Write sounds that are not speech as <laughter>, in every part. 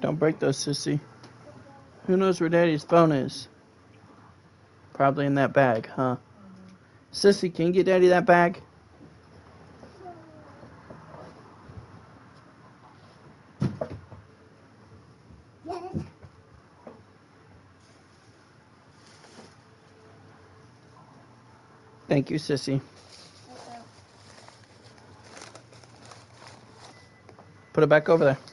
Don't break those, sissy. Who knows where daddy's phone is? Probably in that bag, huh? Sissy, can you get daddy that bag? Thank you, Sissy. Put it back over there.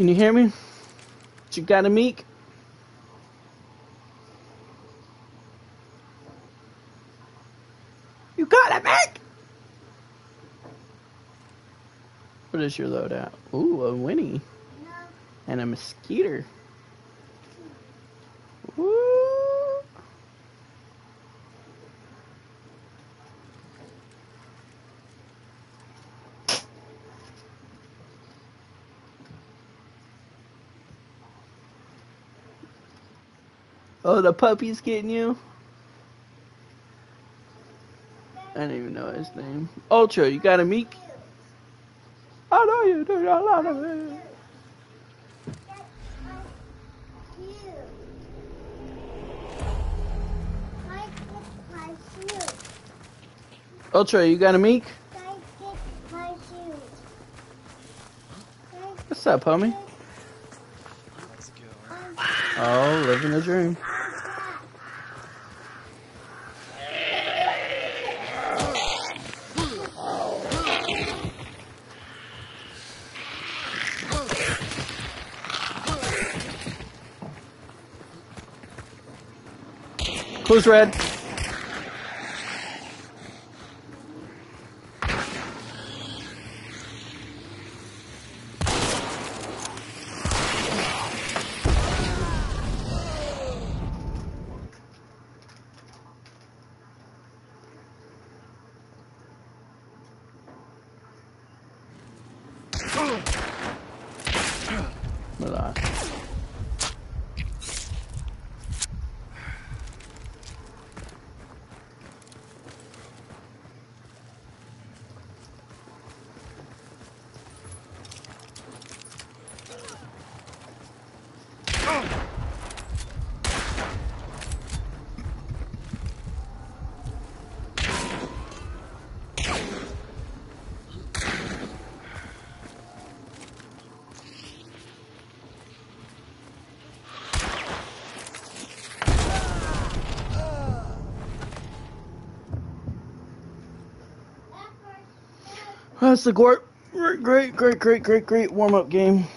Can you hear me? What you got a meek? You got a meek? What is your loadout? Ooh, a Winnie. And a mosquito. Oh, the puppy's getting you? I don't even know his name. Ultra, you got a meek? I know you do a lot of it. shoe. I get my shoe. Ultra, you got a meek? I get my shoe. I What's up, homie? Let's go. I'm Oh, living the dream. Who's red? That's the great, great, great, great, great, great warm up game.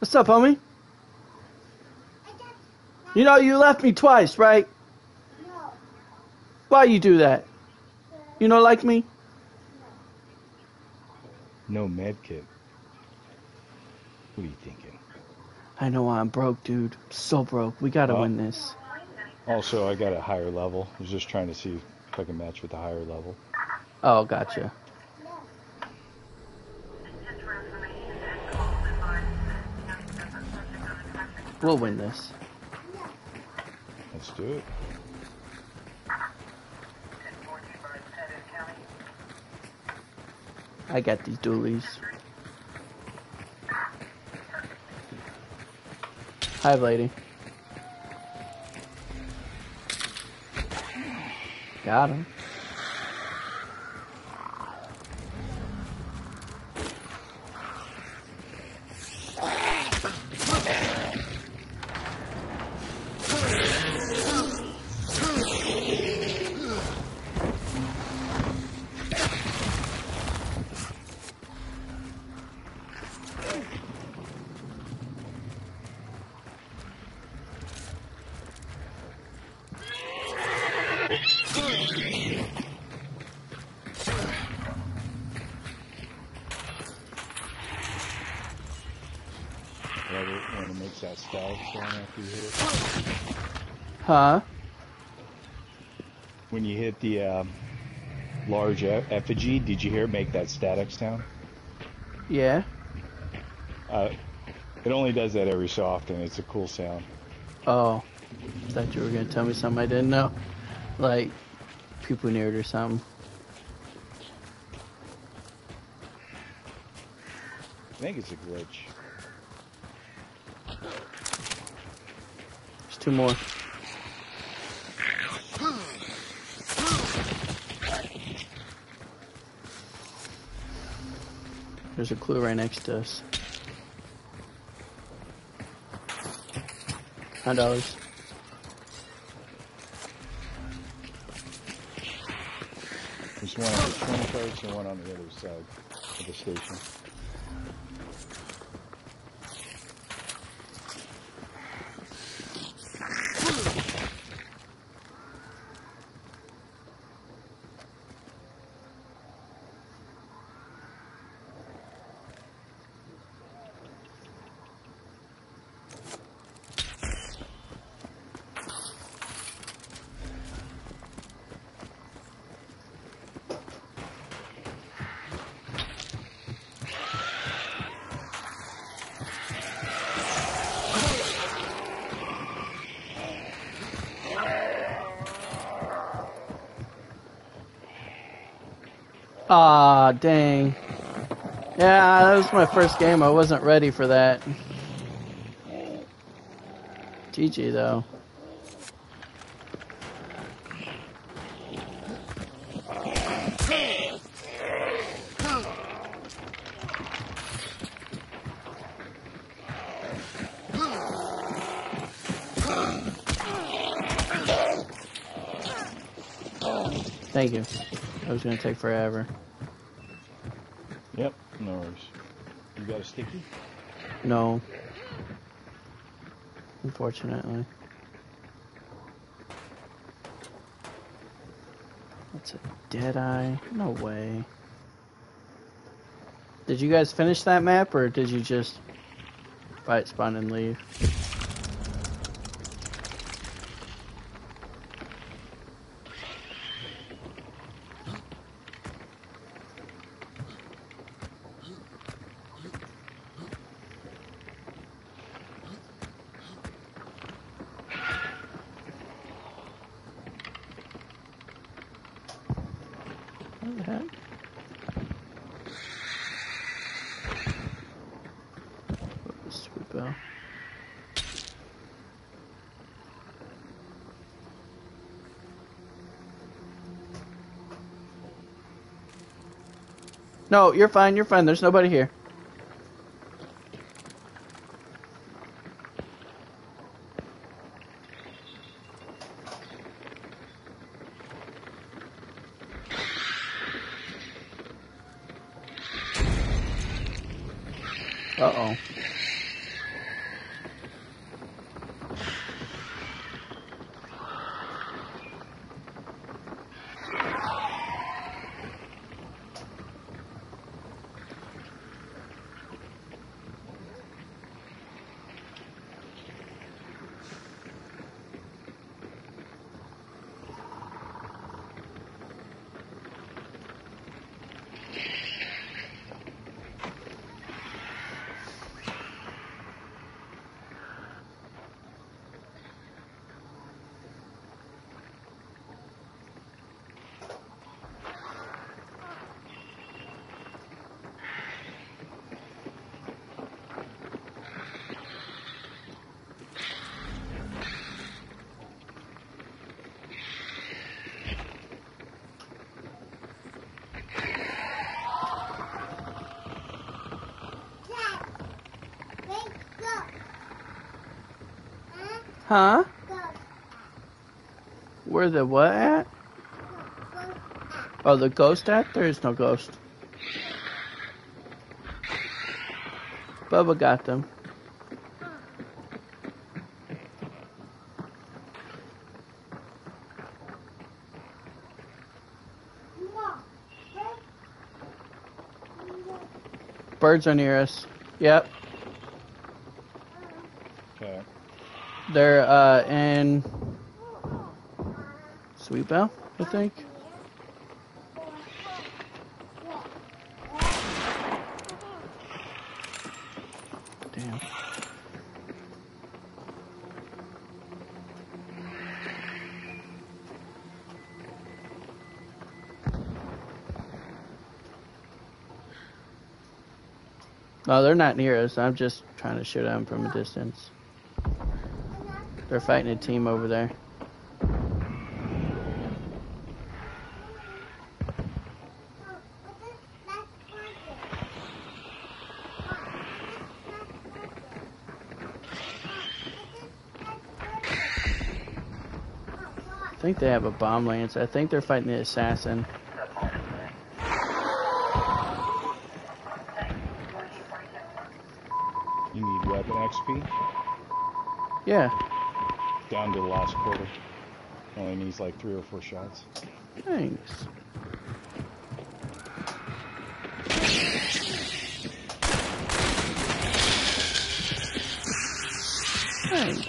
What's up, homie? You know you left me twice, right? no. Why you do that? You don't like me? No med kit. What are you thinking? I know I'm broke, dude. So broke. We gotta win this. Also, I got a higher level. I was just trying to see if I can match with the higher level. Oh, gotcha. We'll win this. Let's do it. I got these dualies. Hi, lady. Got him. Love it when it makes that static sound after you hit it. Huh? When you hit the um, large effigy, did you hear it make that static sound? Yeah. Uh, it only does that every so often. It's a cool sound. Oh. Thought you were gonna tell me something I didn't know. Like, people near it or something. I think it's a glitch. There's two more. There's a clue right next to us. Nine dollars. There's one on the train carts and one on the other side of the station. Ah, dang. Yeah, that was my first game. I wasn't ready for that. GG though. Thank you. That was gonna take forever. Yep, no worries. You got a sticky? No. Unfortunately. That's a dead eye. No way. Did you guys finish that map or did you just fight spawn and leave? What the heck? Oh, Stupid bell. No, you're fine, you're fine. There's nobody here. Uh oh. Huh? Where the what at? Oh, the ghost at? There is no ghost. Bubba got them. Birds are near us. Yep. Okay. They're uh in Sweet Bell, I think. Damn. No, they're not near us. I'm just trying to shoot them from a distance. They're fighting a team over there. I think they have a bomb lance. I think they're fighting the assassin. You need weapon XP? Yeah, To the last quarter. Only needs like three or four shots. thanks. Thanks.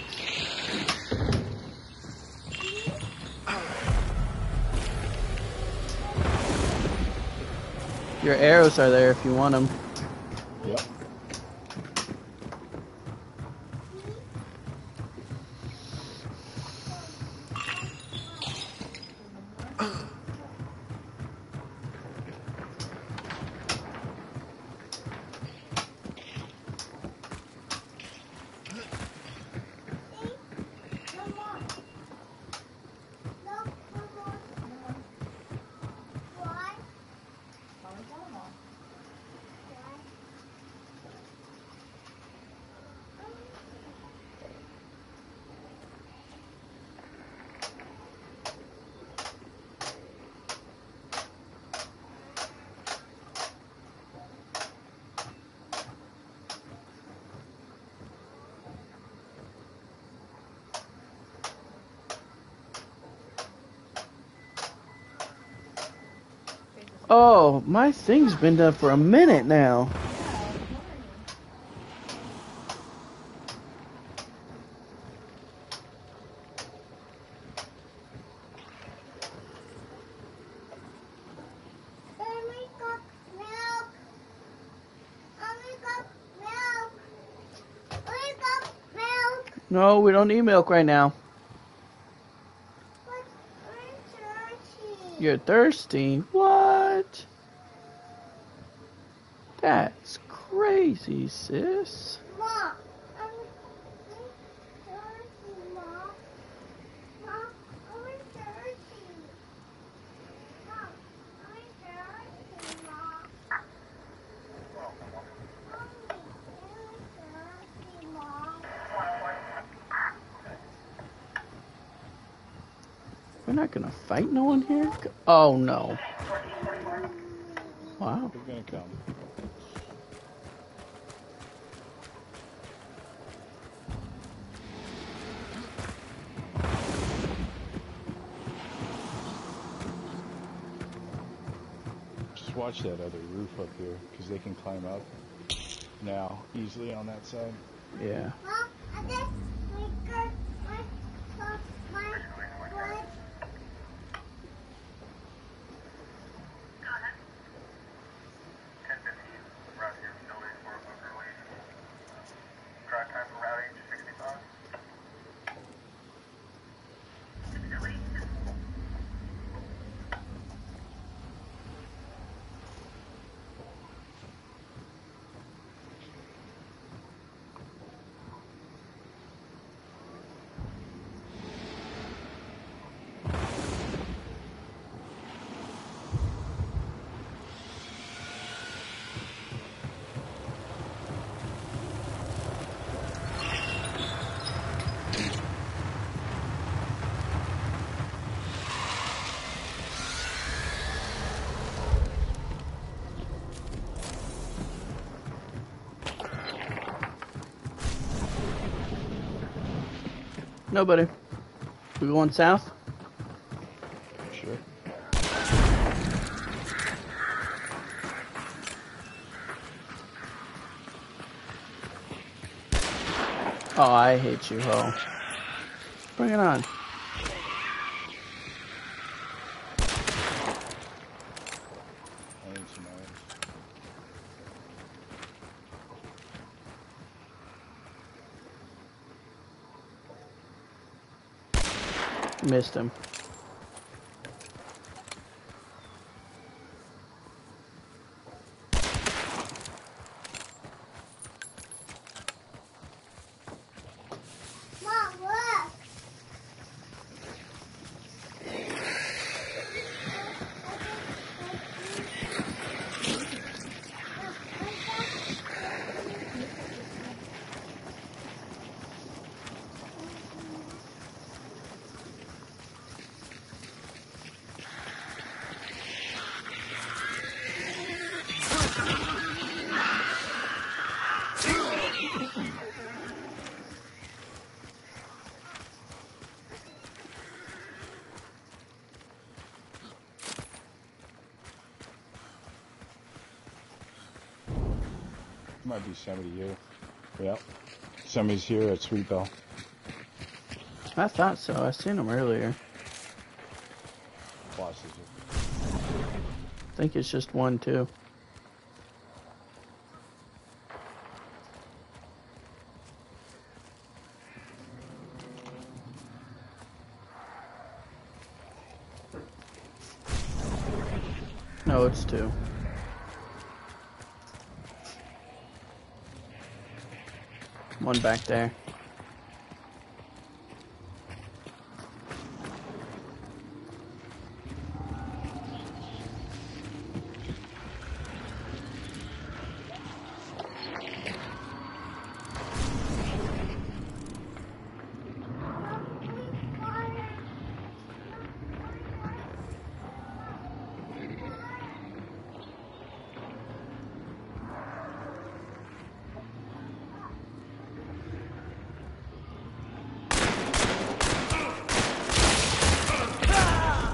Your arrows are there if you want them. Yep. Oh, my thing's been done for a minute now. No, we don't need milk right now. You're thirsty? What? That's crazy, sis. We're not gonna fight no one here? Oh no. Wow. They're gonna come. Just watch that other roof up here, because they can climb up now easily on that side. Yeah. Mom, I just sneaker my my foot. Drive time for route age 65. Nobody. We going south? Sure. Oh, I hate you, ho. Bring it on. I need some irons. Missed Might be somebody here. Yep. Somebody's here at Sweet Bell. I thought so. I seen him earlier. Bosses I think it's just one, too. No, it's two. One back there.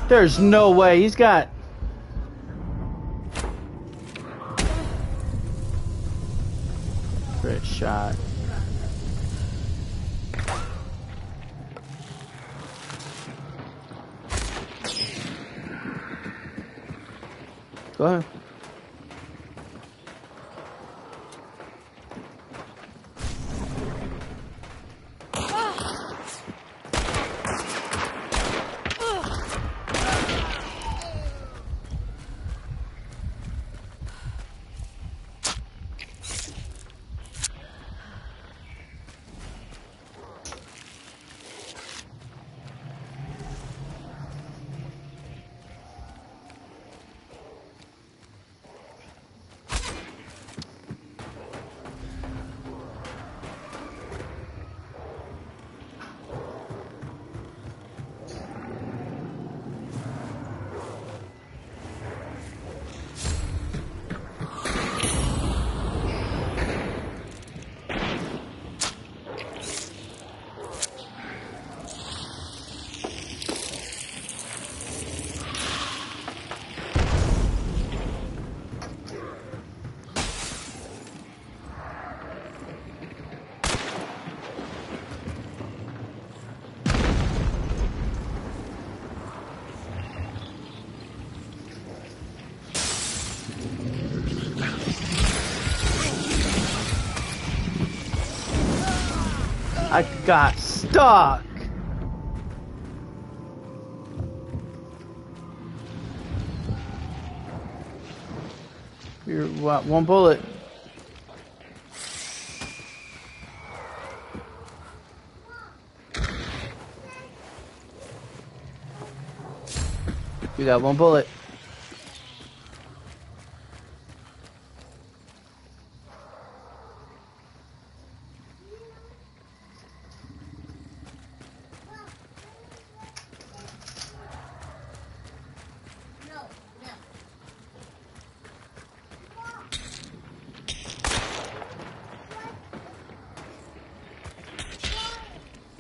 There's no way. He's got. Great shot. Go ahead. I got stuck. You're what? One bullet. You got one bullet.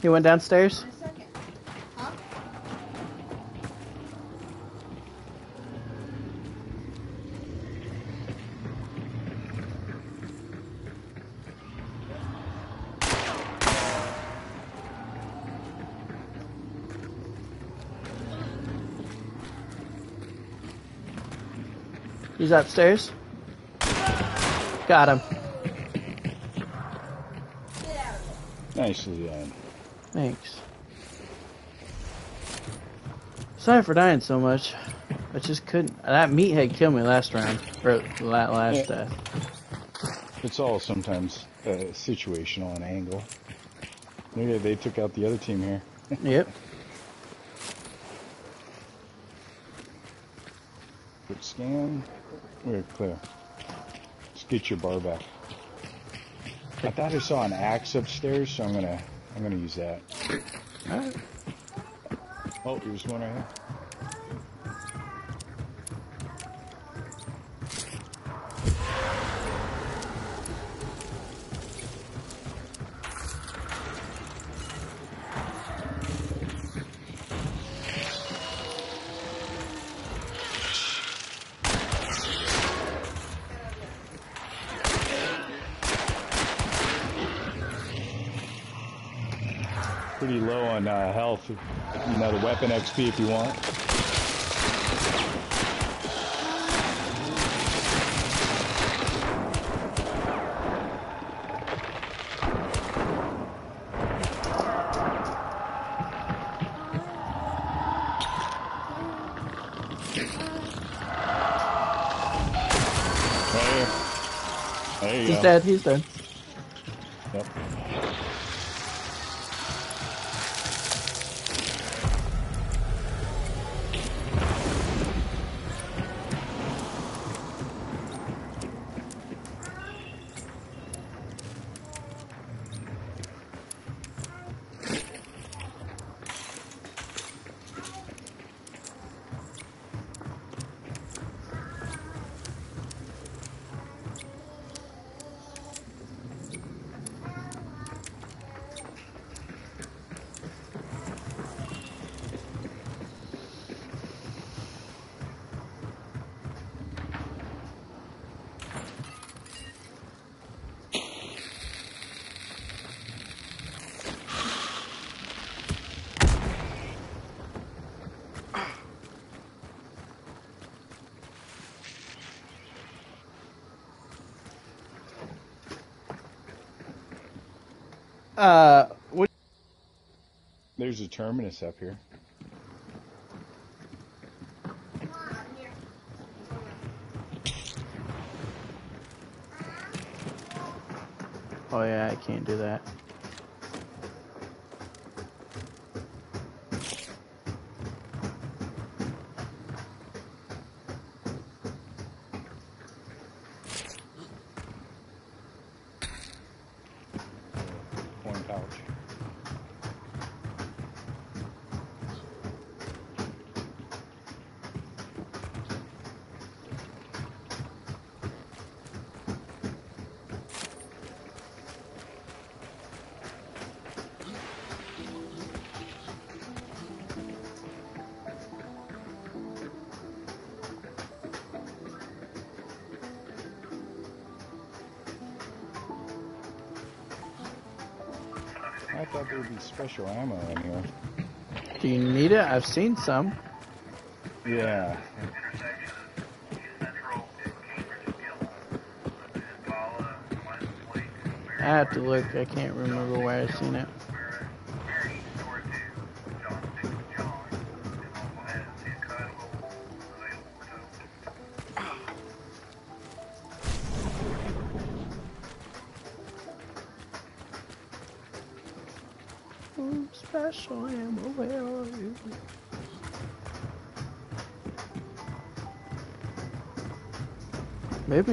He went downstairs. He's upstairs. Got him. Nicely done. Thanks. Sorry for dying so much. I just couldn't. That meathead killed me last round. Or la- last Yeah. death. It's all sometimes uh, situational and angle. Maybe they took out the other team here. <laughs> Yep. Quick scan. We're clear. Let's get your bar back. I thought I saw an axe upstairs, so I'm gonna I'm gonna use that. Oh, there's one right here. Pretty low on uh, health. the weapon XP if you want. Right. He's go. dead. He's dead. Yep. Uh, what? There's a terminus up here. Oh yeah, I can't do that. Special ammo in here. Do you need it? I've seen some. Yeah. intersection of Central and Cambridge and Gilmore. Impala, West Lake, I have to look. I can't remember where I've seen it.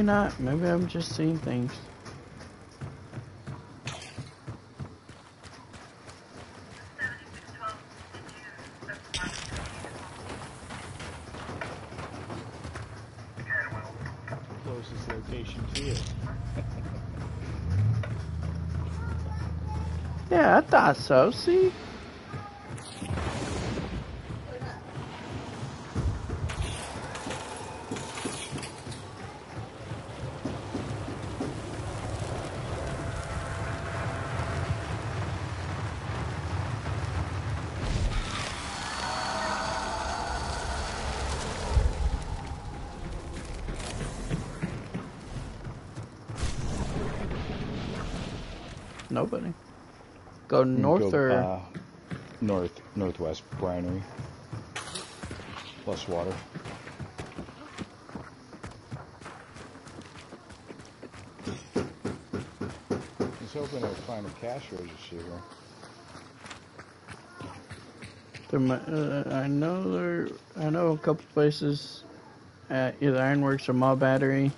Not. Maybe I'm just seeing things. Closest location to it. Yeah, I thought so. See? Nobody. Go We can north go, or uh, north, northwest winery. Plus water. I was hoping to find a cash register here. there mi- uh, I know there. I know a couple places at either Ironworks or Maw Battery.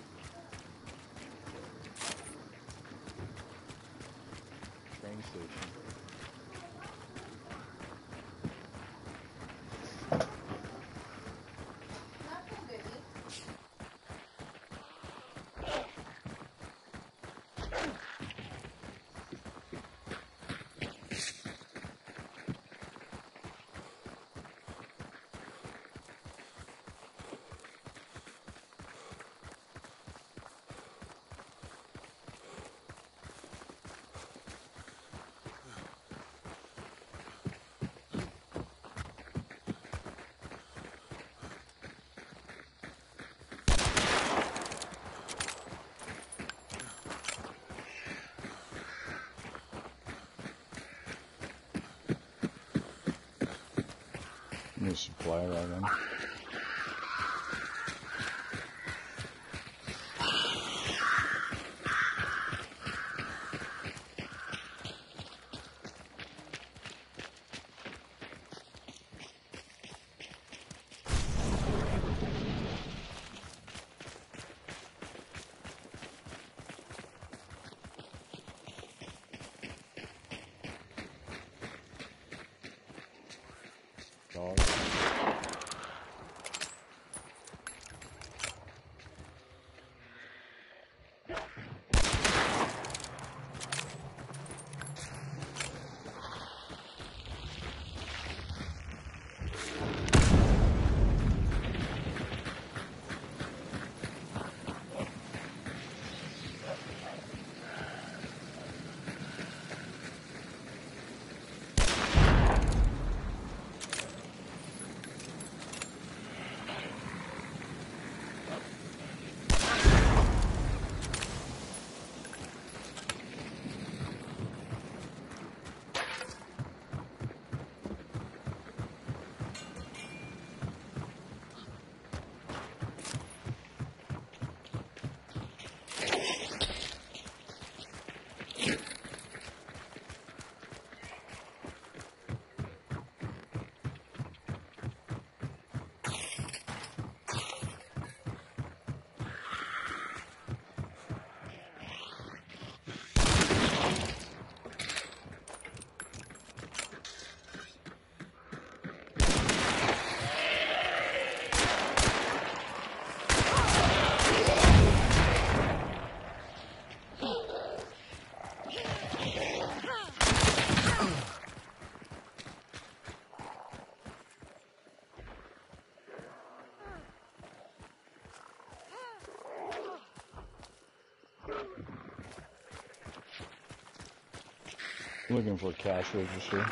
Looking for a cash register.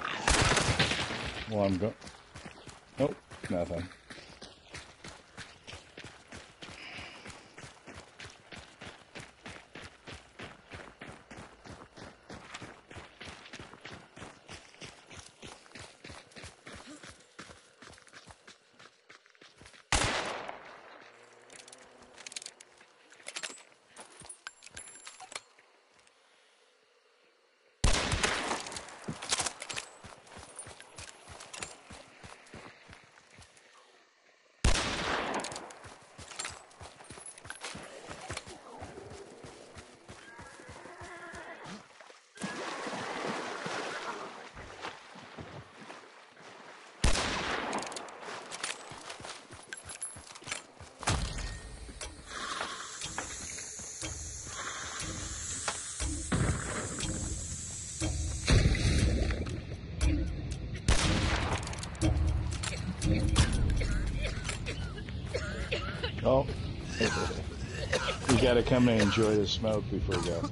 Well, I'm go. Nope, nothing. You got to come and enjoy the smoke before you go.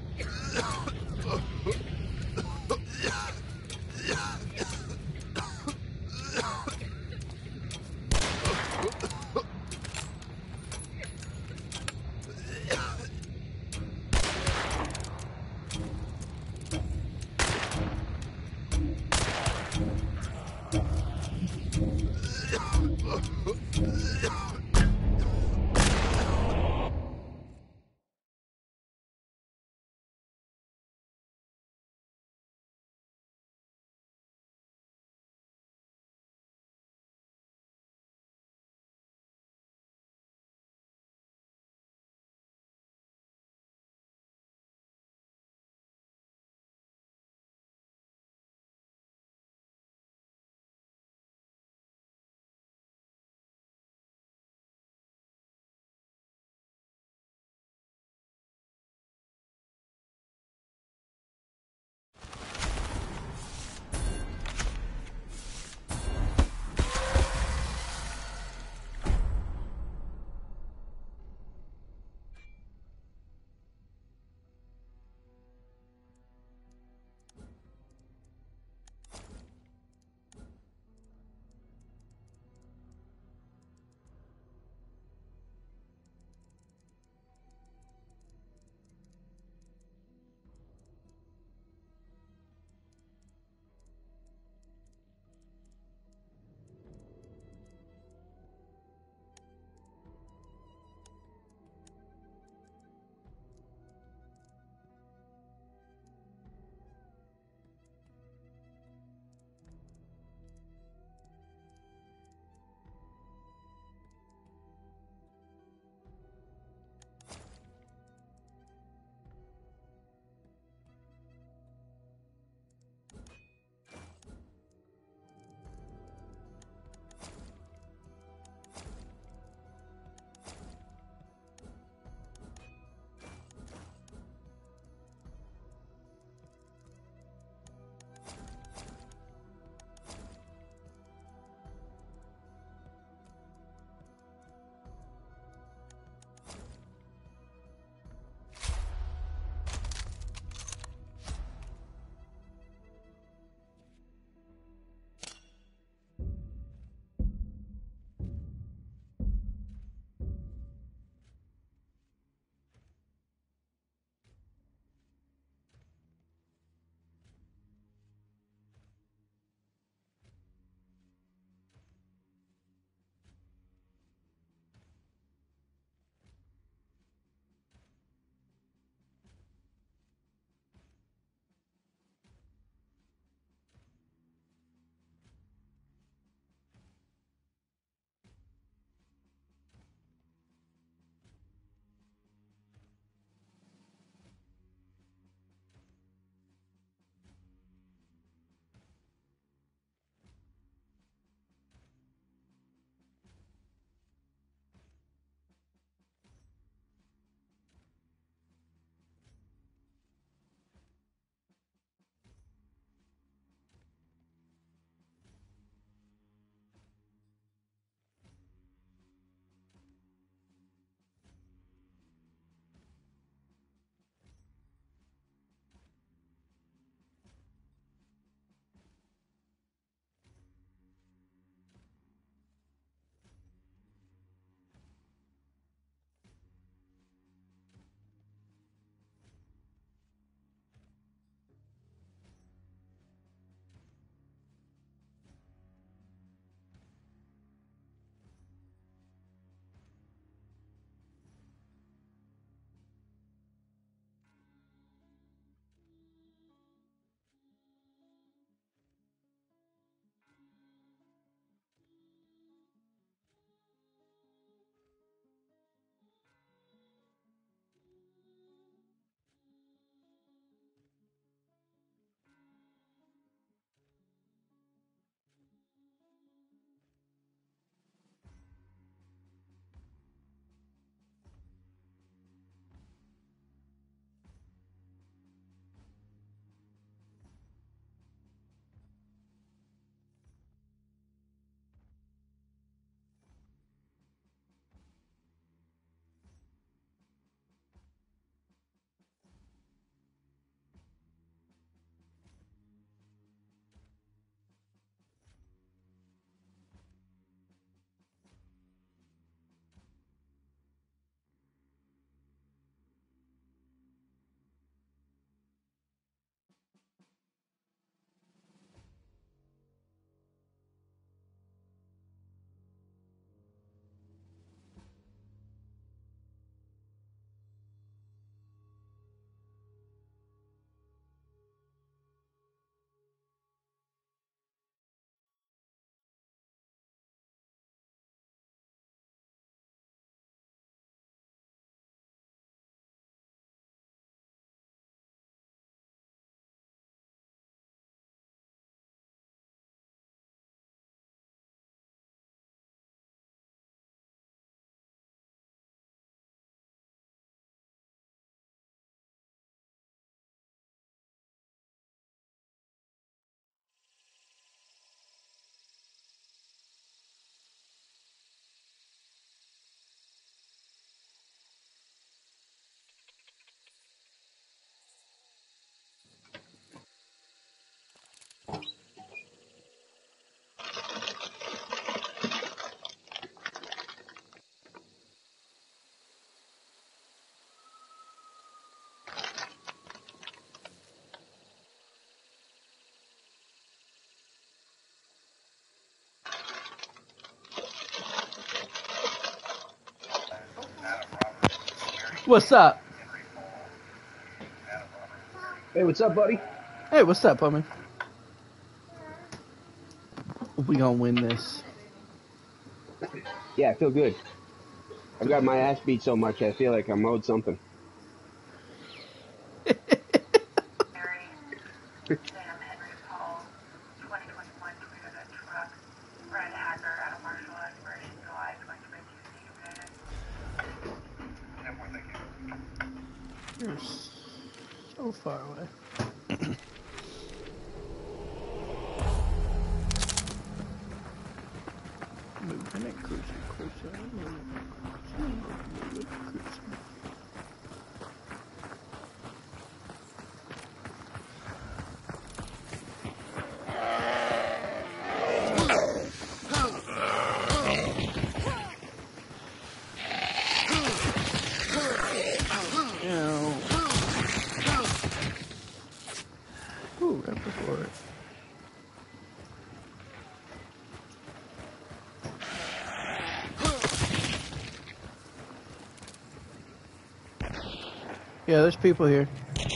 What's up? Hey, what's up, buddy? Hey, what's up, homie? We gonna win this. Yeah, I feel good. I've got my ass beat so much, I feel like I'm owed something. Yeah, there's people here. Please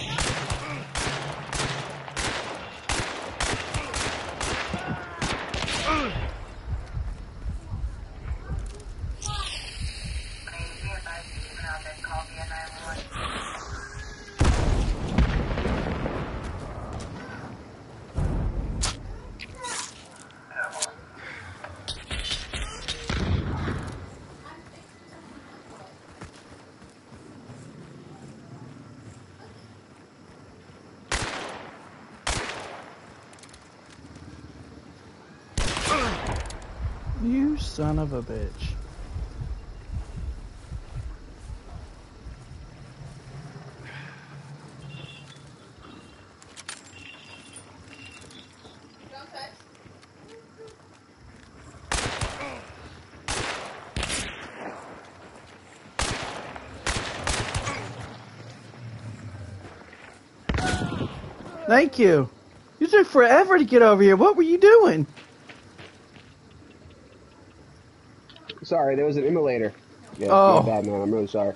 be advised to keep an eye on call via 911. You son of a bitch. Thank you. You took forever to get over here. What were you doing? Sorry, there was an immolator. Yeah, Oh. bad, man. I'm really sorry.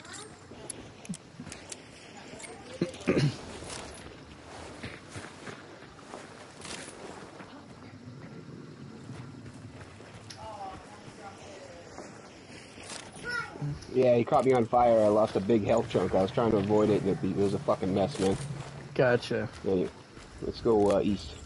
Yeah, he caught me on fire. I lost a big health chunk. I was trying to avoid it, and it, was a fucking mess, man. Gotcha. Anyway, let's go uh, east.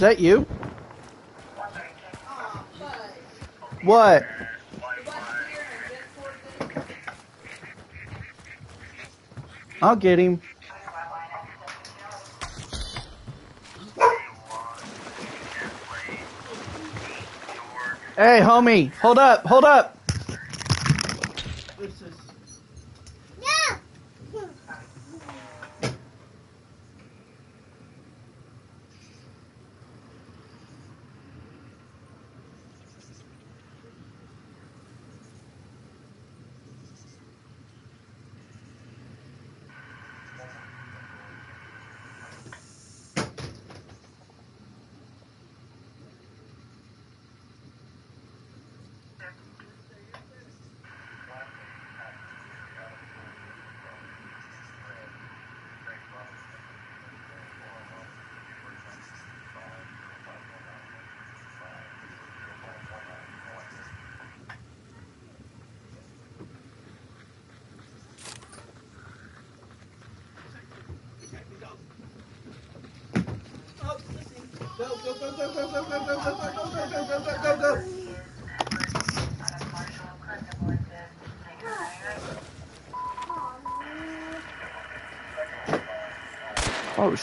Is that you? What? I'll get him. Hey, homie, hold up, hold up. This is Yeah.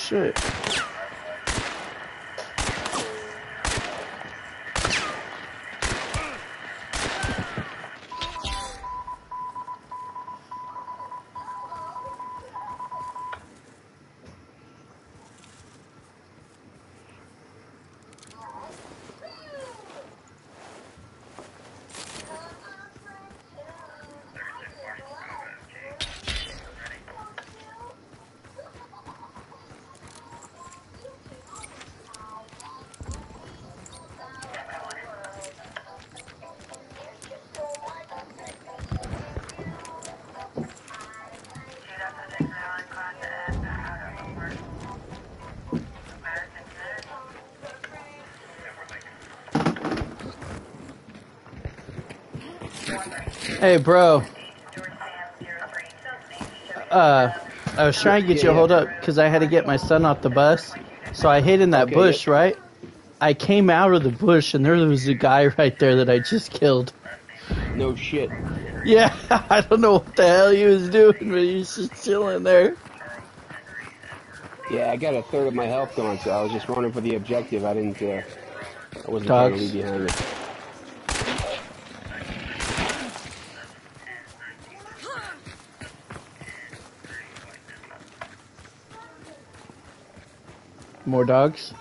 Oh Hey, bro. Uh, I was trying to get you a hold up because I had to get my son off the bus. So I hid in that Okay, bush, right? I came out of the bush and there was a guy <laughs> right there that I just killed. No shit. Yeah, <laughs> I don't know what the hell he was doing, but he was just chilling there. Yeah, I got a third of my health gone, so I was just running for the objective. I didn't. Uh, I wasn't trying to Dogs. leave behind me. More dogs.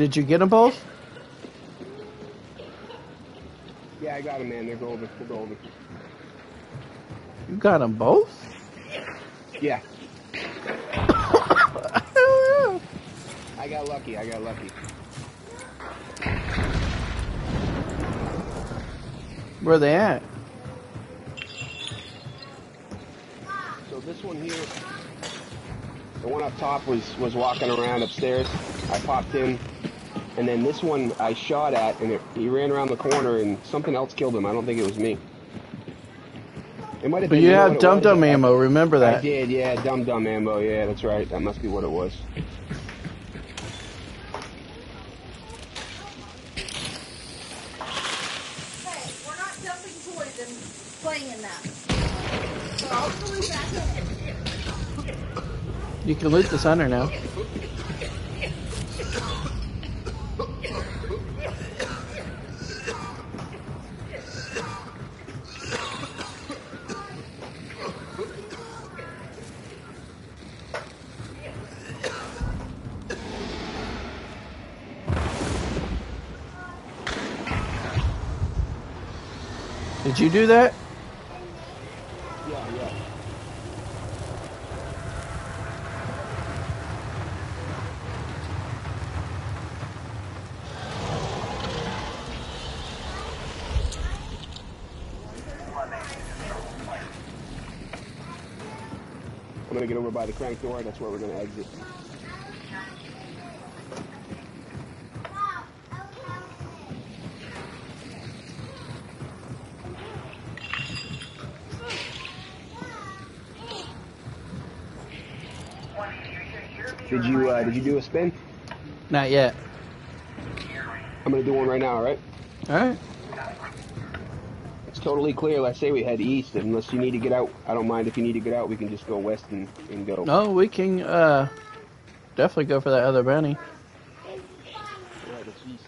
Did you get them both? Yeah, I got him, man. They're golden. They're golden. You got them both? Yeah, <coughs> I got lucky. I got lucky. Where are they at? So this one here, the one up top was was walking around upstairs. I popped in, and then this one I shot at, and it, he ran around the corner, and something else killed him. I don't think it was me. It might have But been. you have what it dum dum ammo, remember that? I did, yeah, dum dum ammo. Yeah, that's right. That must be what it was. Hey, we're not dumping toys and playing in that. So I'll go back. You can loot the center now. You do that? Yeah, yeah. I'm gonna get over by the crank door. That's where we're gonna exit. Mom, I'll count it. Did you uh, did you do a spin? Not yet. I'm gonna do one right now. All right. All right. It's totally clear. Let's say we head east. Unless you need to get out, I don't mind if you need to get out. We can just go west and, and go. No, we can uh, definitely go for that other bounty. Yeah, that's east.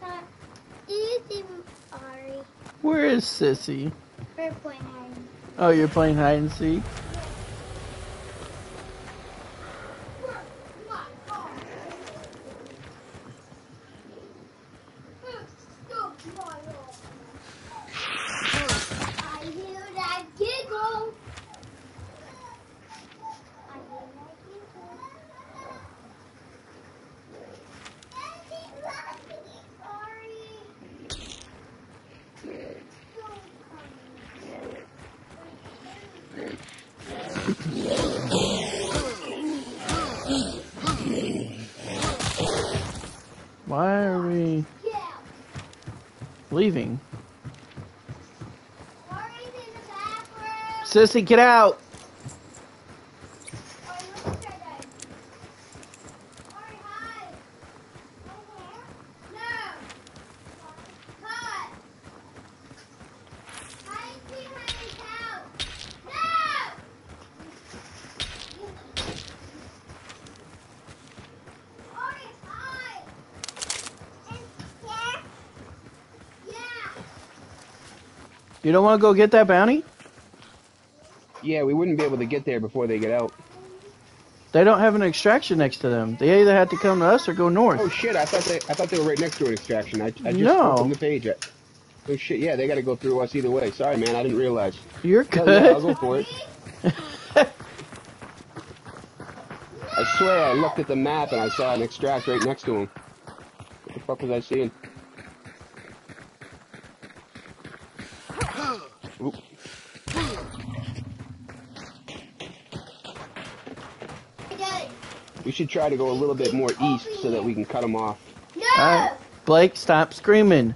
Dad, Do you see Ari? Where is Sissy? We're playing hide. Oh, you're playing hide and seek? Come on. Why are we Yeah. leaving? Hurry's in the bathroom. Sissy, get out! Oh, look at that. Hurry, hide. No. Cut. Hide behind his house. No. Hurry, hide. Yeah. Yeah. You don't want to go get that bounty? Yeah, we wouldn't be able to get there before they get out. They don't have an extraction next to them. They either had to come to us or go north. Oh shit! I thought they I thought they were right next to an extraction. I, I just No. opened the page. Up. Oh shit! Yeah, they got to go through us either way. Sorry, man. I didn't realize. You're Hell yeah, I'll good. go for it. <laughs> I swear, I looked at the map and I saw an extract right next to him. What the fuck was I seeing? We should try to go a little bit more east so that we can cut them off. No. Alright. Blake, stop screaming.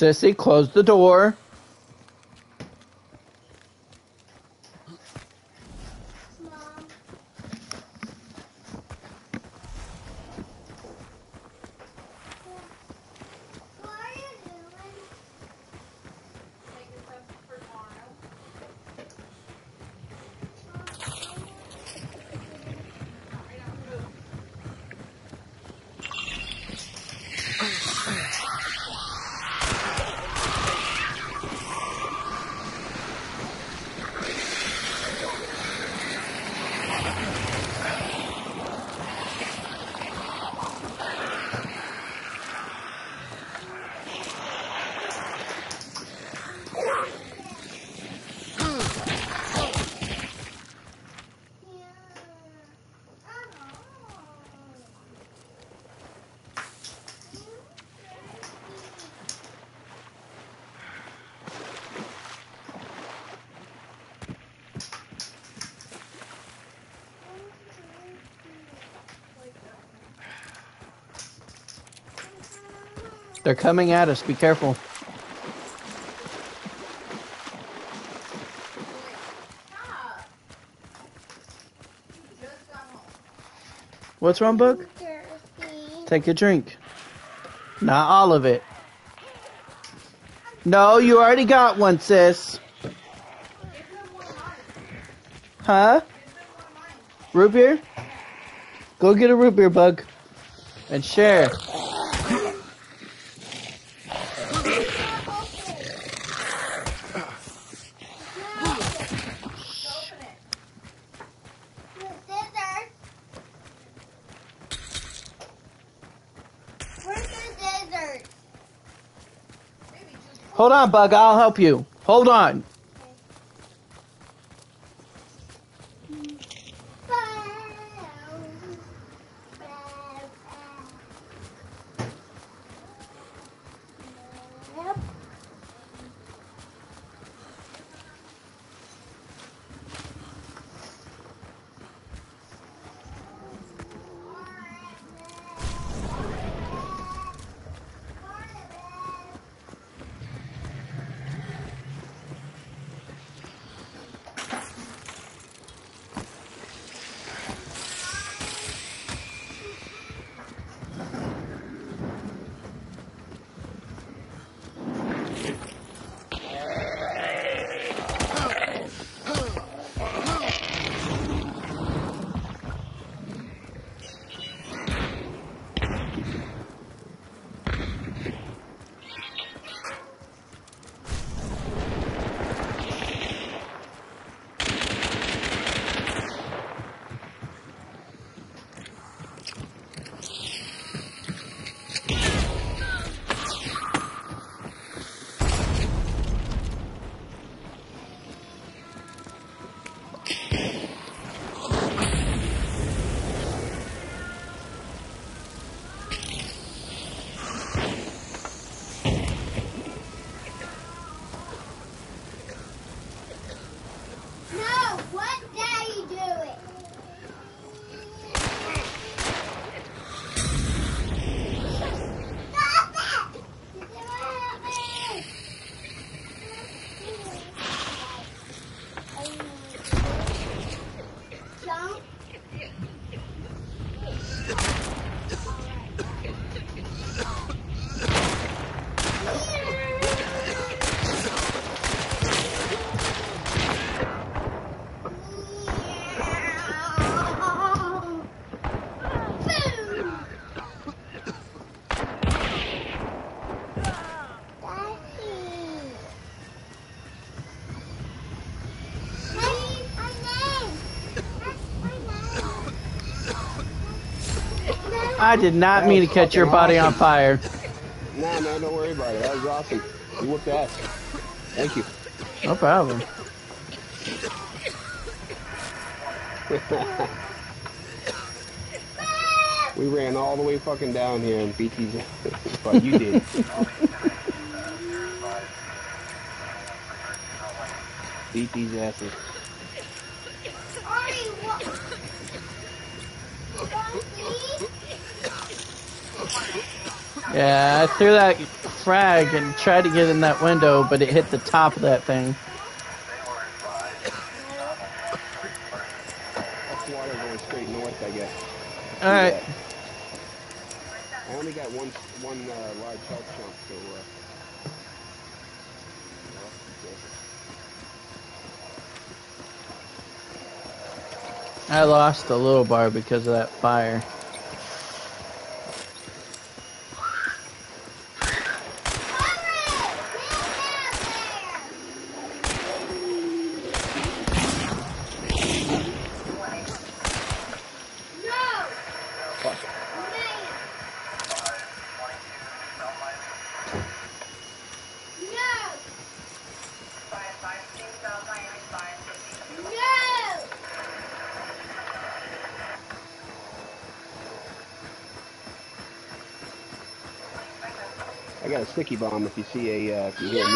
Sissy, close the door. They're coming at us. Be careful. What's wrong, Bug? Take a drink. Not all of it. No, you already got one, sis. Huh? Root beer? Go get a root beer, Bug. And share. Open it. Scissors. Where's the scissors? Maybe just Hold on, Bug. I'll help you. Hold on. I did not mean to catch your body on fire. Nah, man, don't worry about it. That was awesome. You whooped ass. Thank you. No problem. <laughs> We ran all the way fucking down here and beat these. <laughs> but you did. beat these asses. Yeah, I threw that frag and tried to get in that window, but it hit the top of that thing. That's water going straight north, I guess. All right. Yeah. I only got one one uh, large health chunk, so. Uh. I lost a little bar because of that fire. No! Fuck. No! No! Bomb if you see a, uh, if you hear me.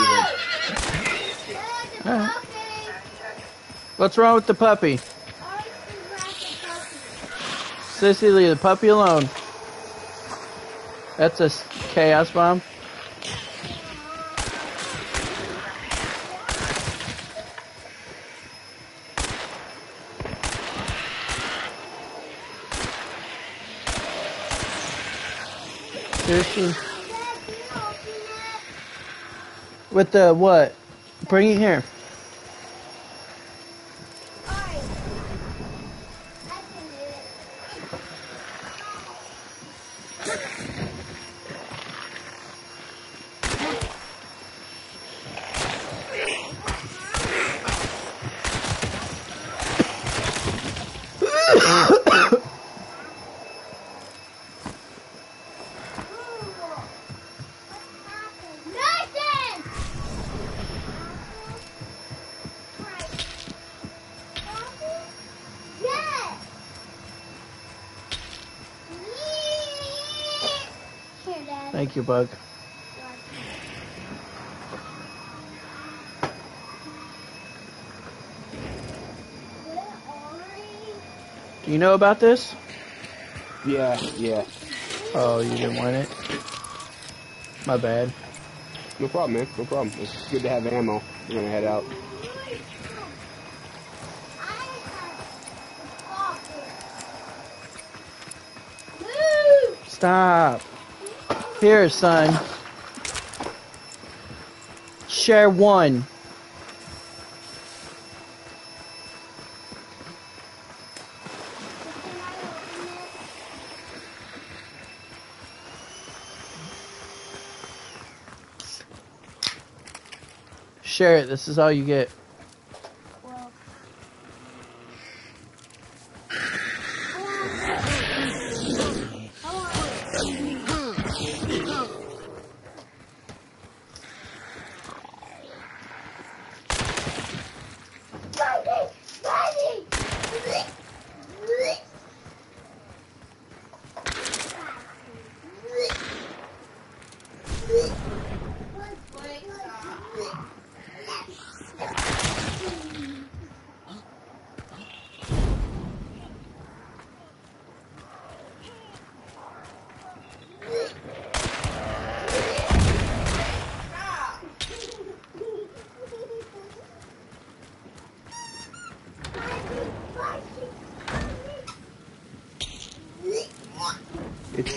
What's wrong with the puppy? Ari's the puppy. Sissy, leave the puppy alone. That's a chaos bomb. Seriously? Dad, can you open it? With the what? Bring it here. Bug. Do you know about this? Yeah, yeah. Oh, you didn't want it? My bad. No problem, man. No problem. It's good to have ammo. We're gonna head out. Stop. Here, son. Share one. Share it. This is all you get.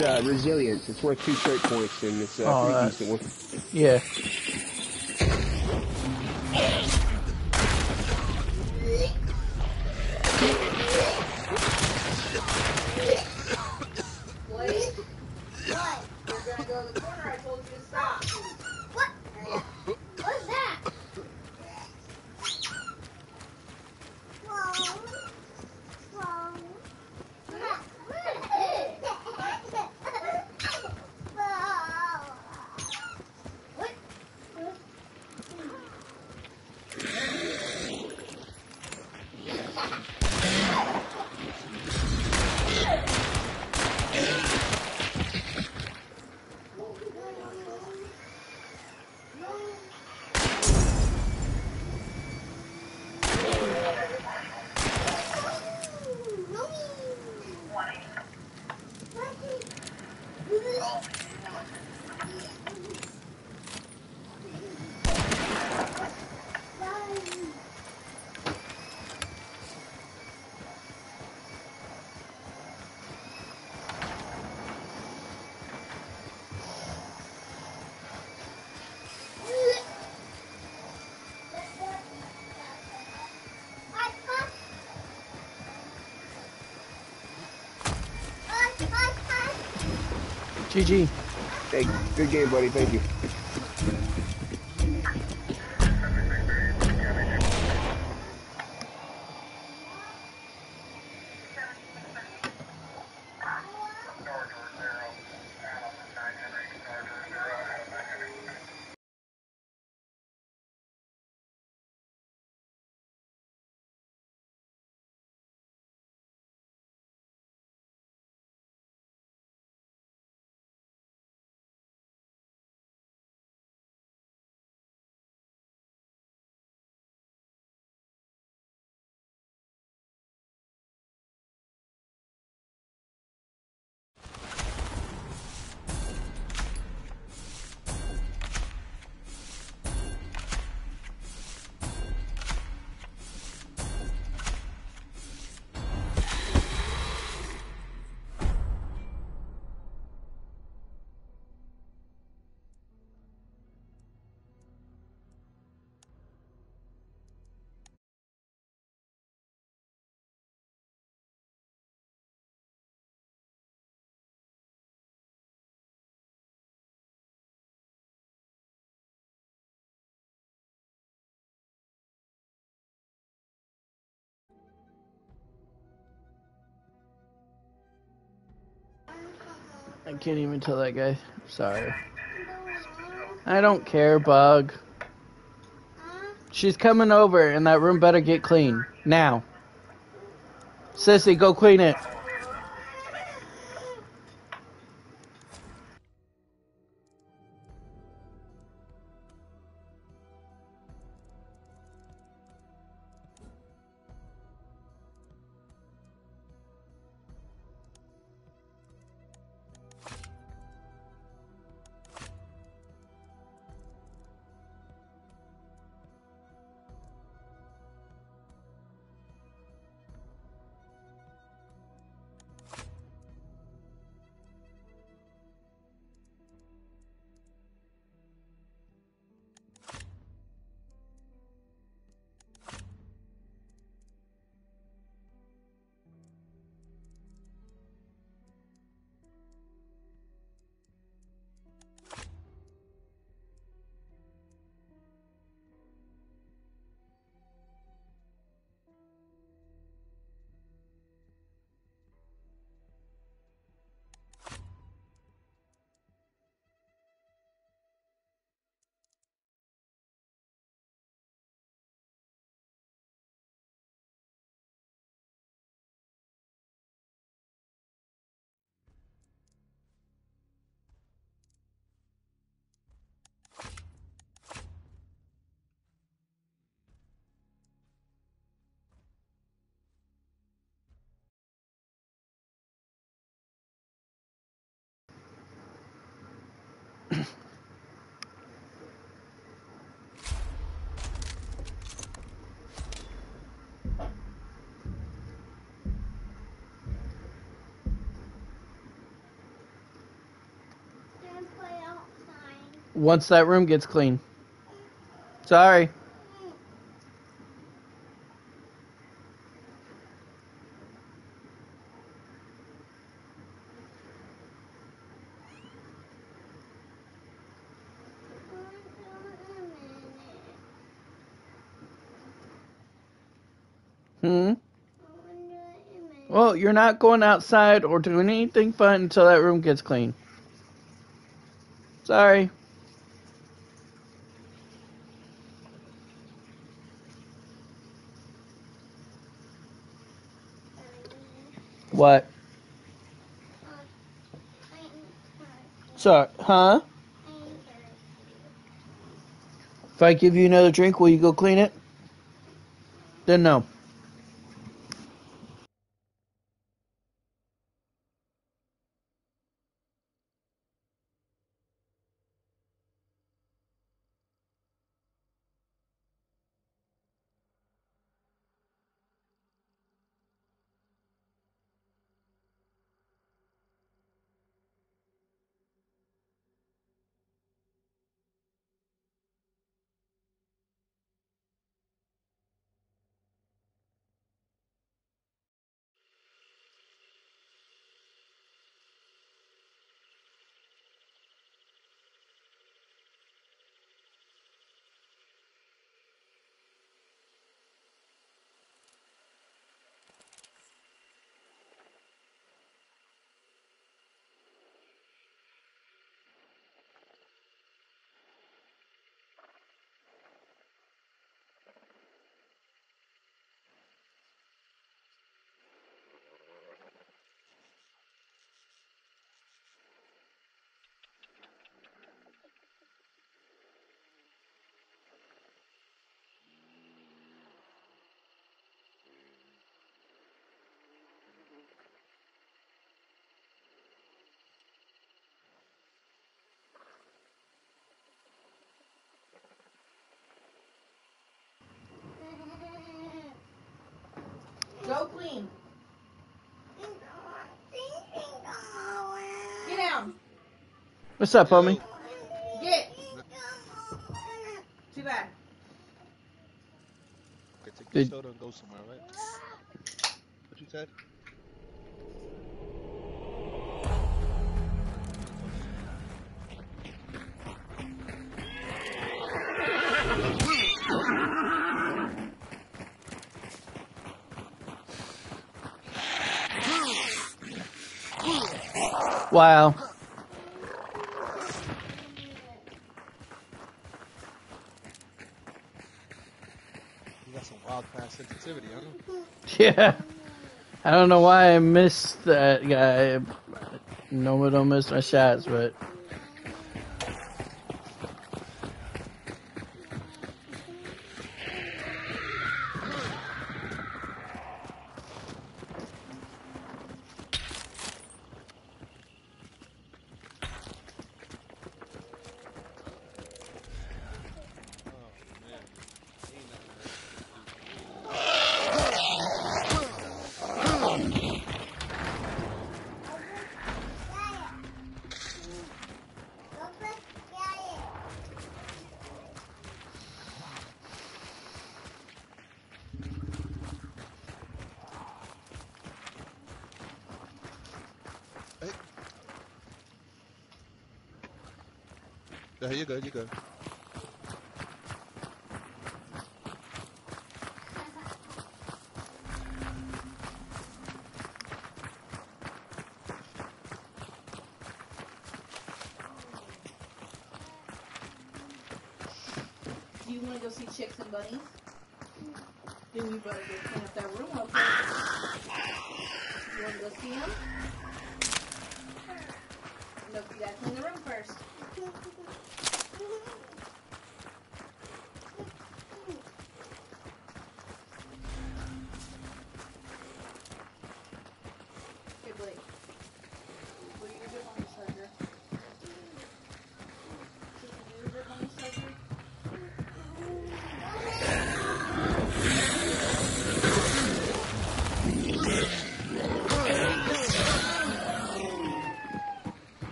Uh, resilience. It's worth two straight points, and it's uh, Oh, pretty decent one. Yeah. GG. Hey, good game, buddy. Thank you. I can't even tell that guy. Sorry. I don't care, Bug. She's coming over, and that room better get clean. Now. Sissy, go clean it. Once that room gets clean. Sorry. Hmm. Well, you're not going outside or doing anything fun until that room gets clean. Sorry. What? Sorry, huh? If I give you another drink, will you go clean it? Then no. Go. Get down. What's up, homie? Get. Too bad. Okay, take Did- your soda and go somewhere, right? What you said? Wow. You got some wild past sensitivity, huh? Yeah. I don't know why I missed that guy. No one don't miss my shots, but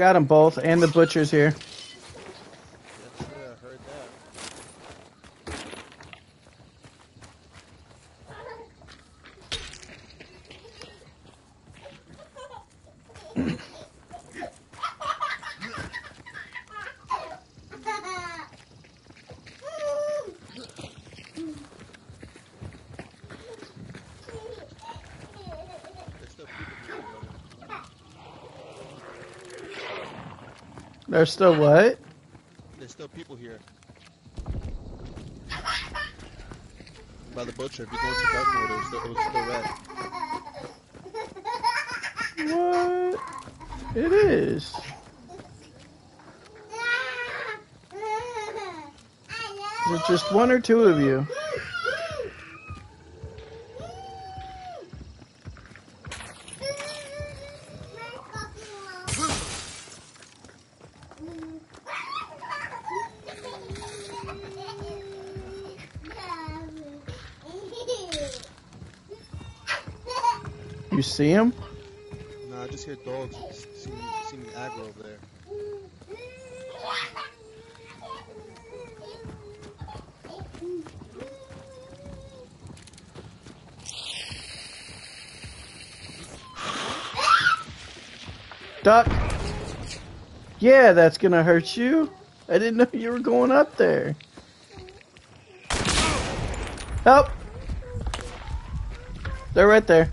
got them both, and the butcher's here. Yes, sir, I heard that. There's still people here. There's still what? There's still people here. By the butcher, if you go into dark mode, it was still, it was still red. What? It is. Is it just one or two of you? See him? Nah, I just hear dogs seeming, seeming aggro over there. Duck. Yeah, that's gonna hurt you. I didn't know you were going up there. Help! They're right there.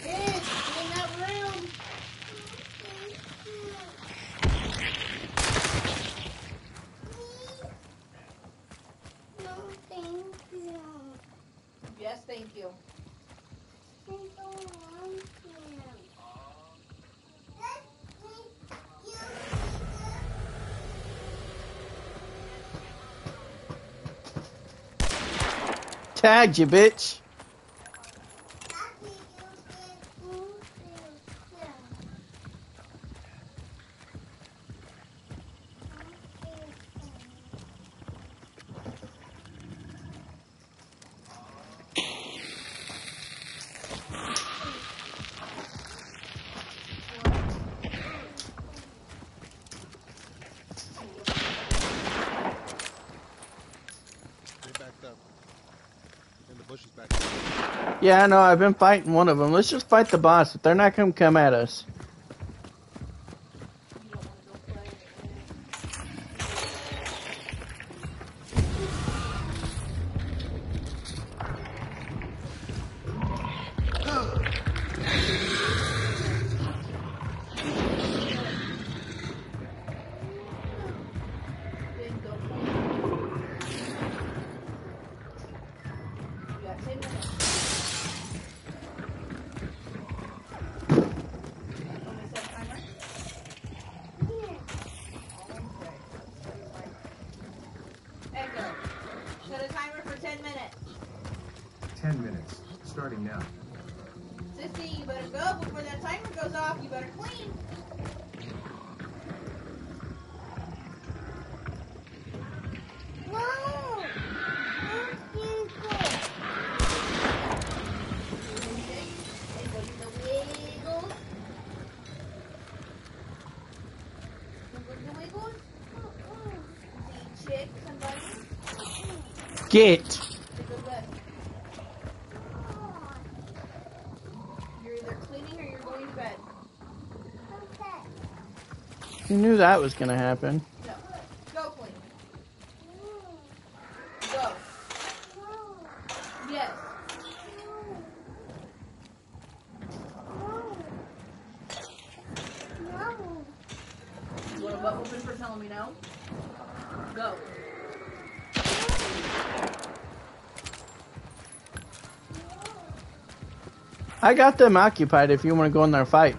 Kids, in that room. Yes, thank you. Tagged you, bitch. They backed up. And the bush is backed up. Yeah, I know. I've been fighting one of them. Let's just fight the boss. They're not gonna come at us. Bed. You knew that was gonna happen. No. Go clean. Go. Yes. You want a butt whooping for telling me no? I got them occupied if you want to go in there fight.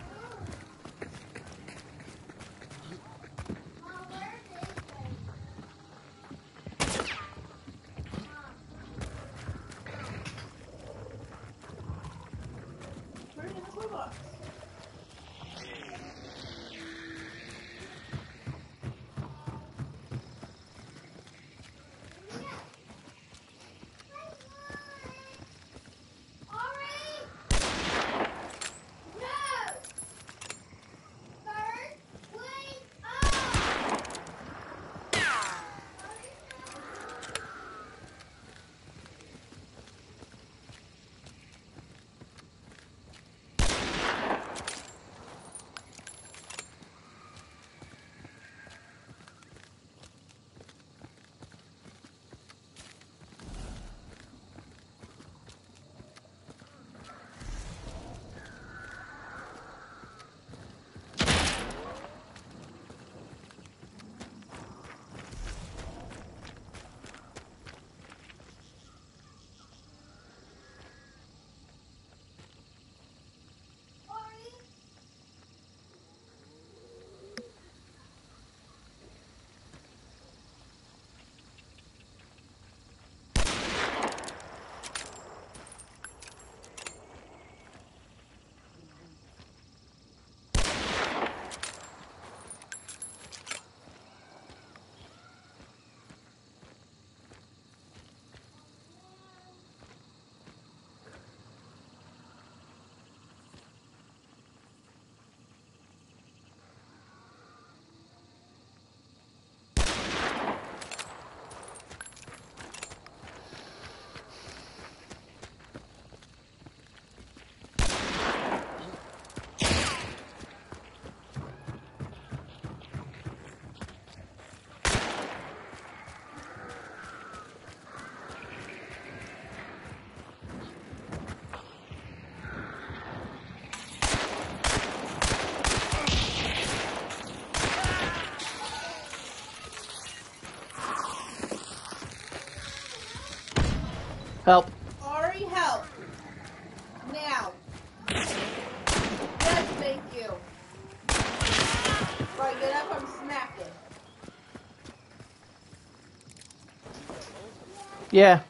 Yeah.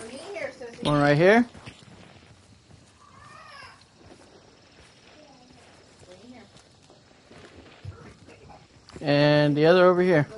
Bring it here, sissy. One right here. Bring it here. And the other over here.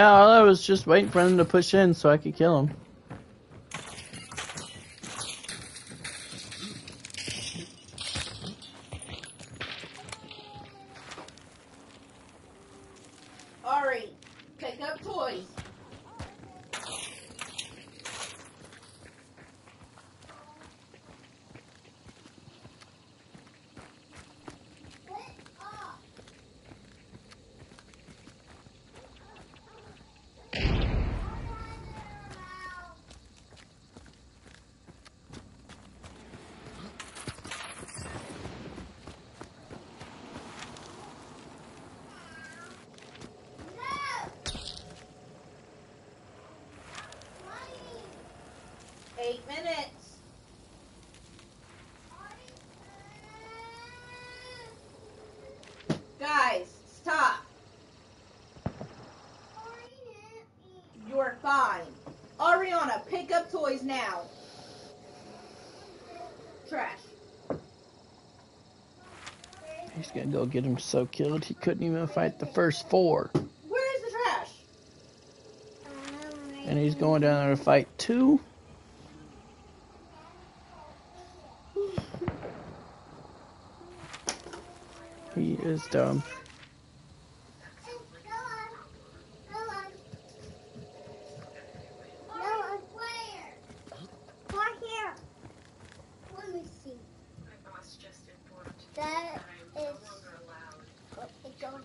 Yeah, I was just waiting for him to push in so I could kill him. Ari, pick up toys. Eight minutes. Guys, it's Trash. Go get him so killed he couldn't even fight the first four. Where is the trash? And he's going down there to fight two. <sighs> He is dumb. That is it goes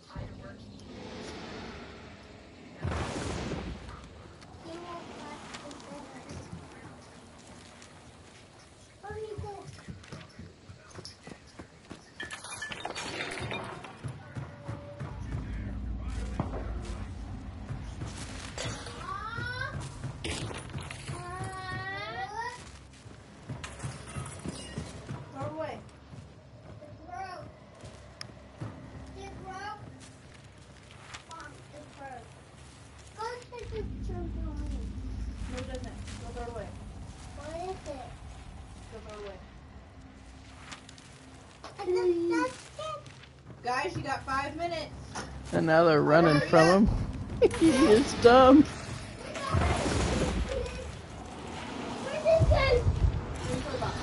Throw it away. No, it doesn't. Go throw it away. Go throw it away. Guys, you got five minutes. And now they're running from him. <laughs> he is dumb. Bring it to the box.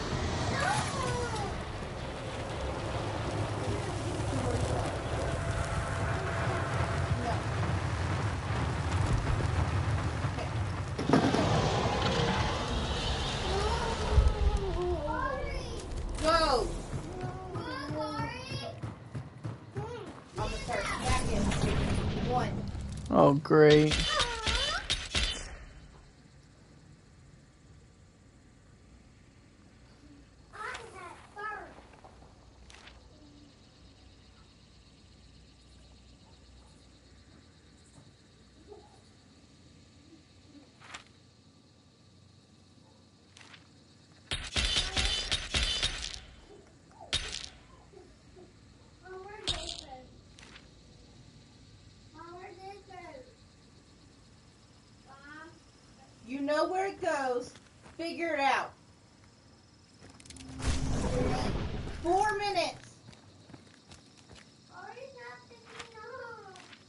No. Go. I'm gonna start smacking. One. Great. You know where it goes. Figure it out. Four minutes.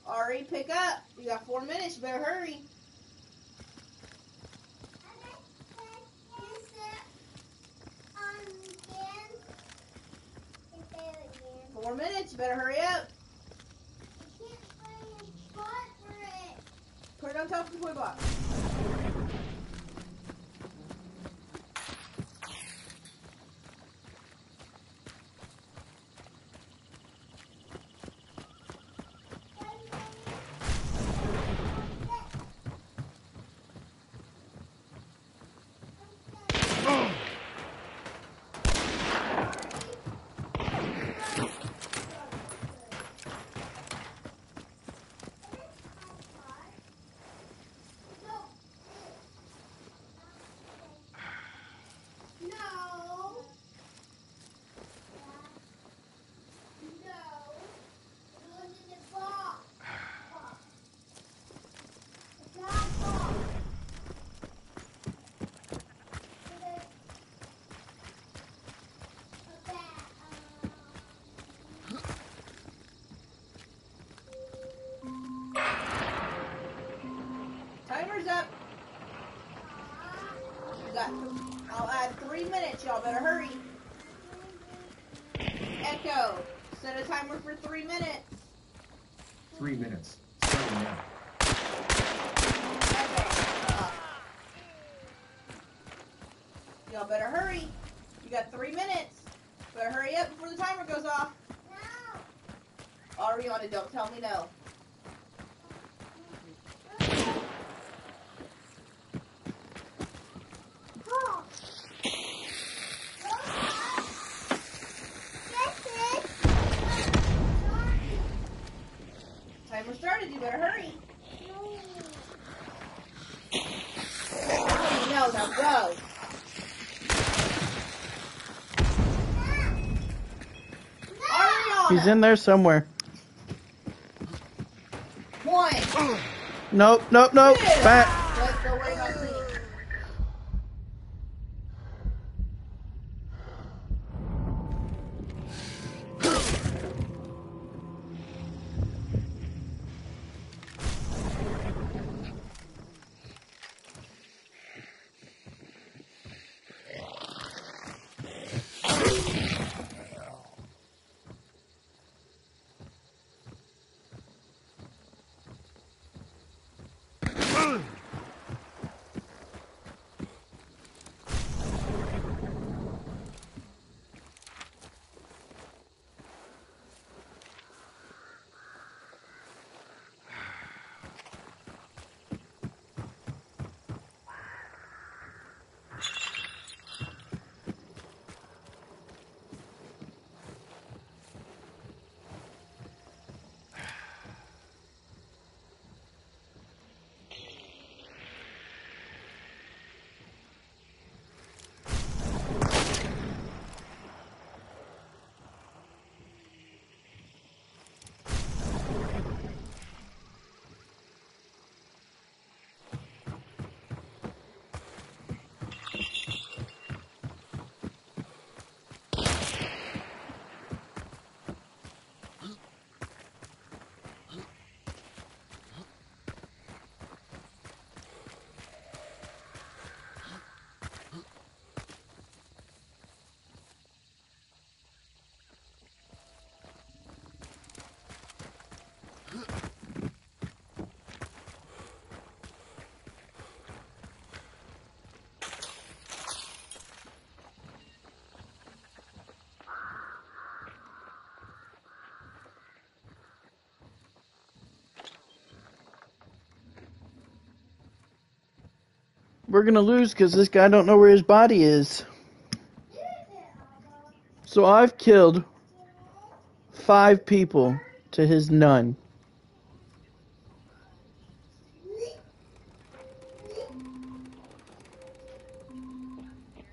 Ari, pick up. You got four minutes. You better hurry. Four minutes. You better hurry up. Put it on top of the toy box. Timer's up. You got. I'll add three minutes. Y'all better hurry. Echo. Set a timer for three minutes. Three minutes. Starting now. Echo. Y'all better hurry. You got three minutes. Better hurry up before the timer goes off. Already on it. Don't tell me no. Timer started. You better hurry. Oh, no, now go. He's in there somewhere. One. Nope, nope, nope. Back. We're gonna lose because this guy don't know where his body is. So I've killed five people to his none.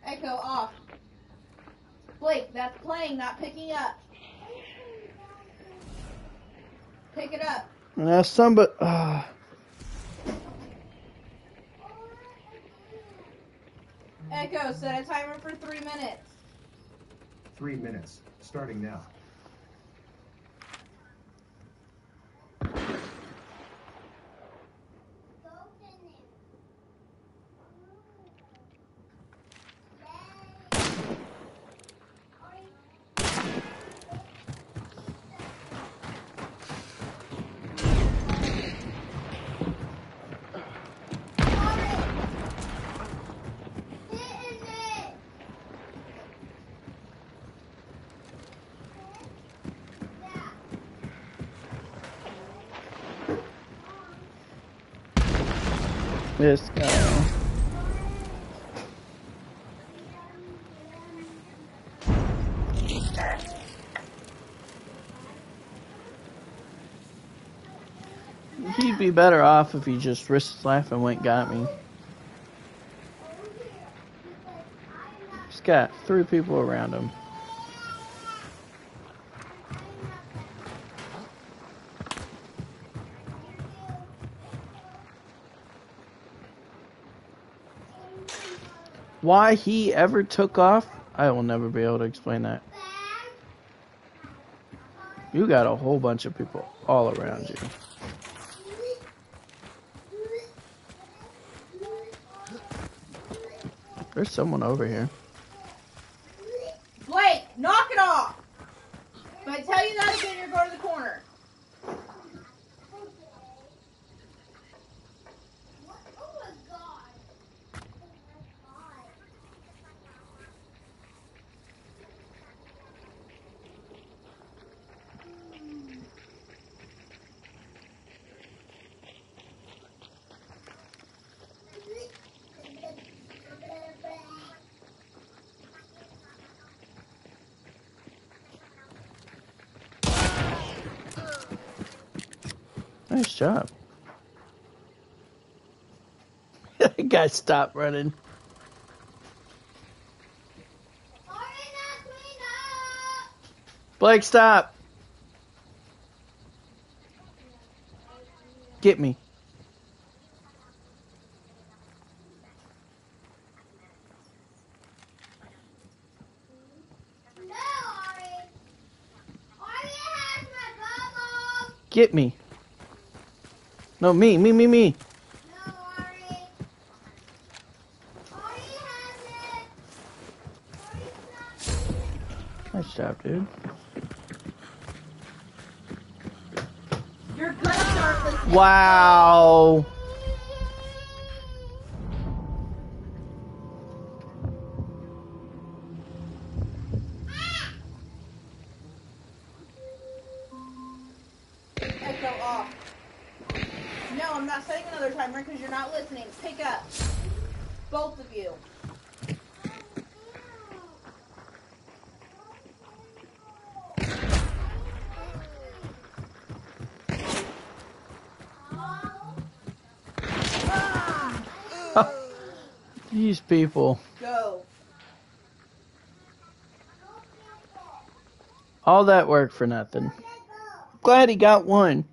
Echo off. Blake, that's playing, not picking up. Pick it up. Now somebody. Uh, Echo, set a timer for three minutes. Three minutes, starting now. this guy. He'd be better off if he just risked his life and went and got me. He's got three people around him. Why he ever took off, I will never be able to explain that. You got a whole bunch of people all around you. There's someone over here. Blake, knock it off. If I tell you that again, you're going to the corner. Nice job. that <laughs> guy stopped running. Blake, stop. Get me. Get me. No, me, me, me, me. Nice job, dude. Wow. People. Go. All that work for nothing. Glad he got one.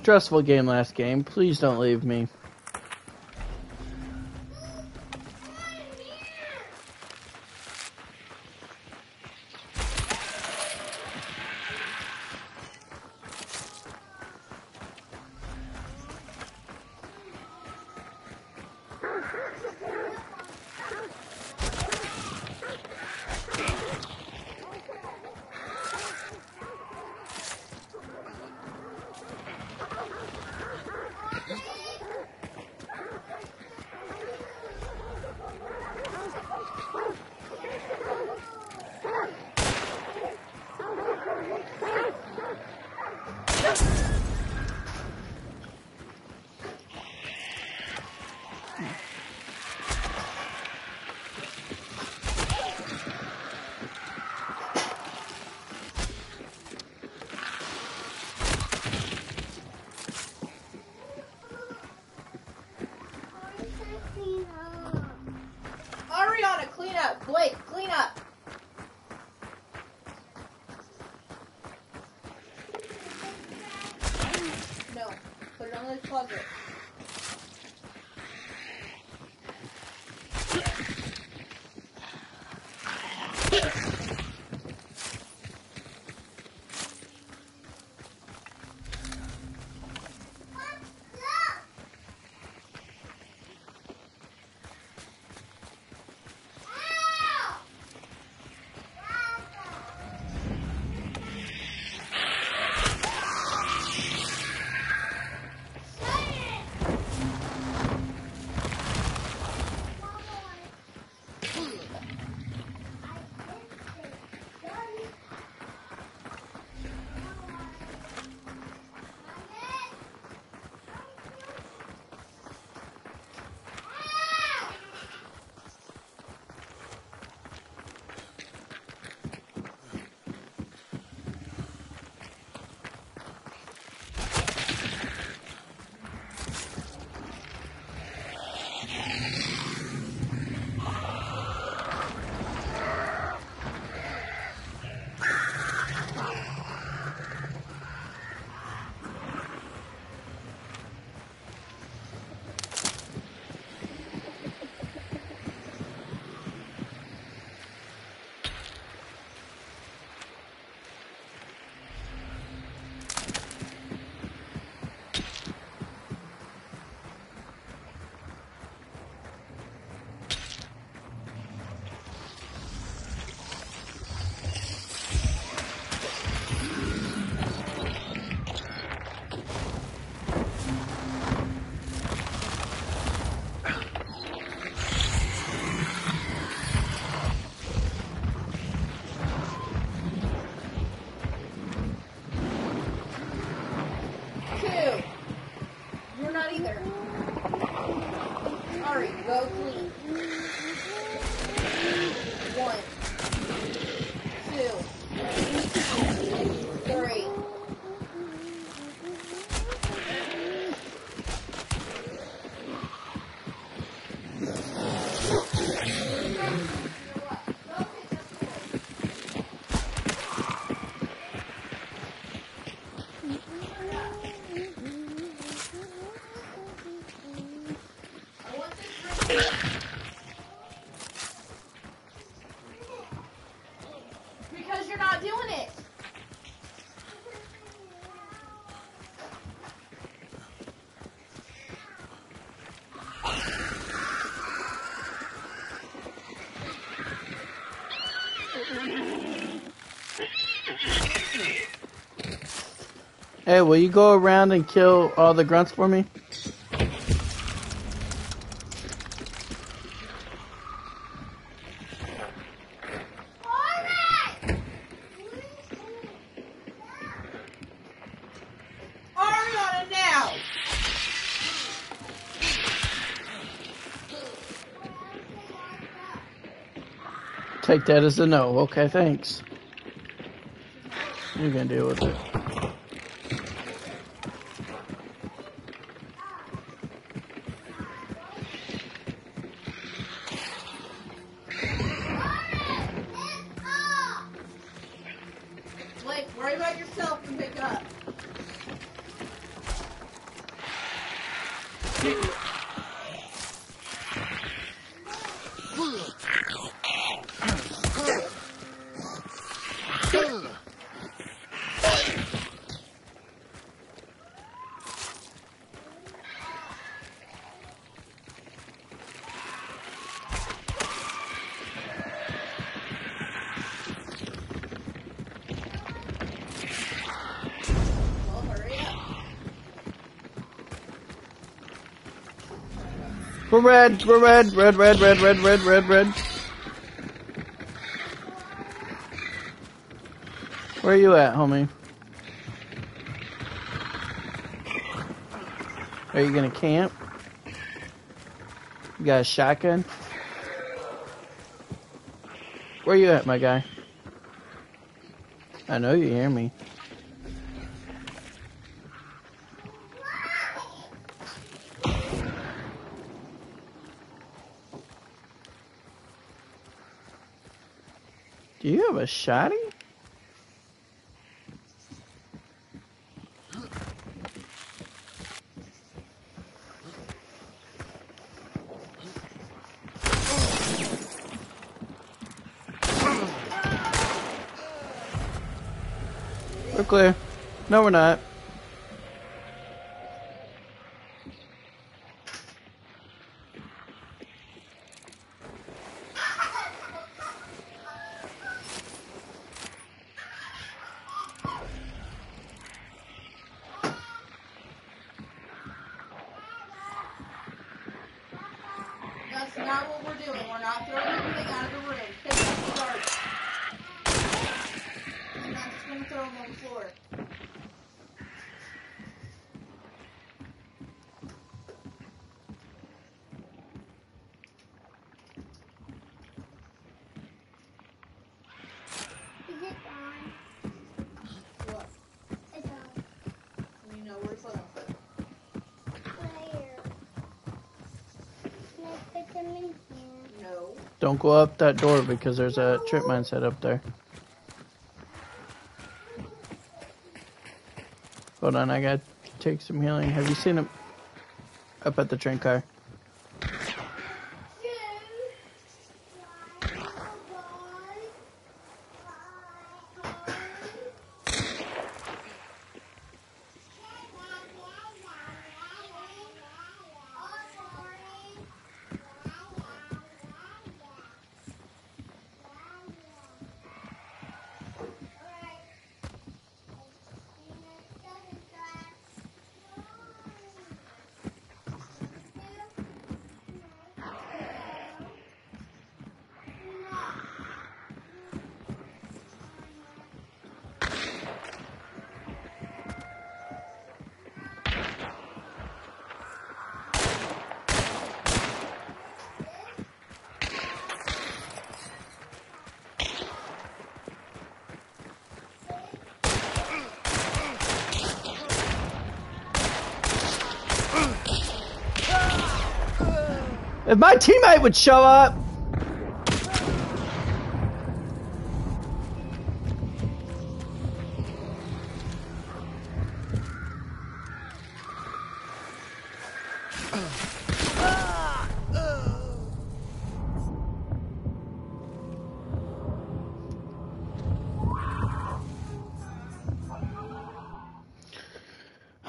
Stressful game last game. Please don't leave me. Hey, will you go around and kill all the grunts for me? Take that as a no. Okay, thanks. You're gonna deal with it. We're red. We're red. Red, red, red, red, red, red, red. Where are you at, homie? Are you gonna camp? You got a shotgun? Where are you at, my guy? I know you hear me. A shotty? We're clear. No, we're not. Not what we're doing. We're not throwing anything out of the room. Pick up the darts. I'm just gonna throw them on the floor. Is it on? What? It's on. You know where to put them. Where? Can I put them in here? No. Don't go up that door because there's a trip mine set up there. Hold on, I gotta take some healing. Have you seen him up at the train car? My teammate would show up.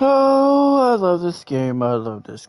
Oh, I love this game. I love this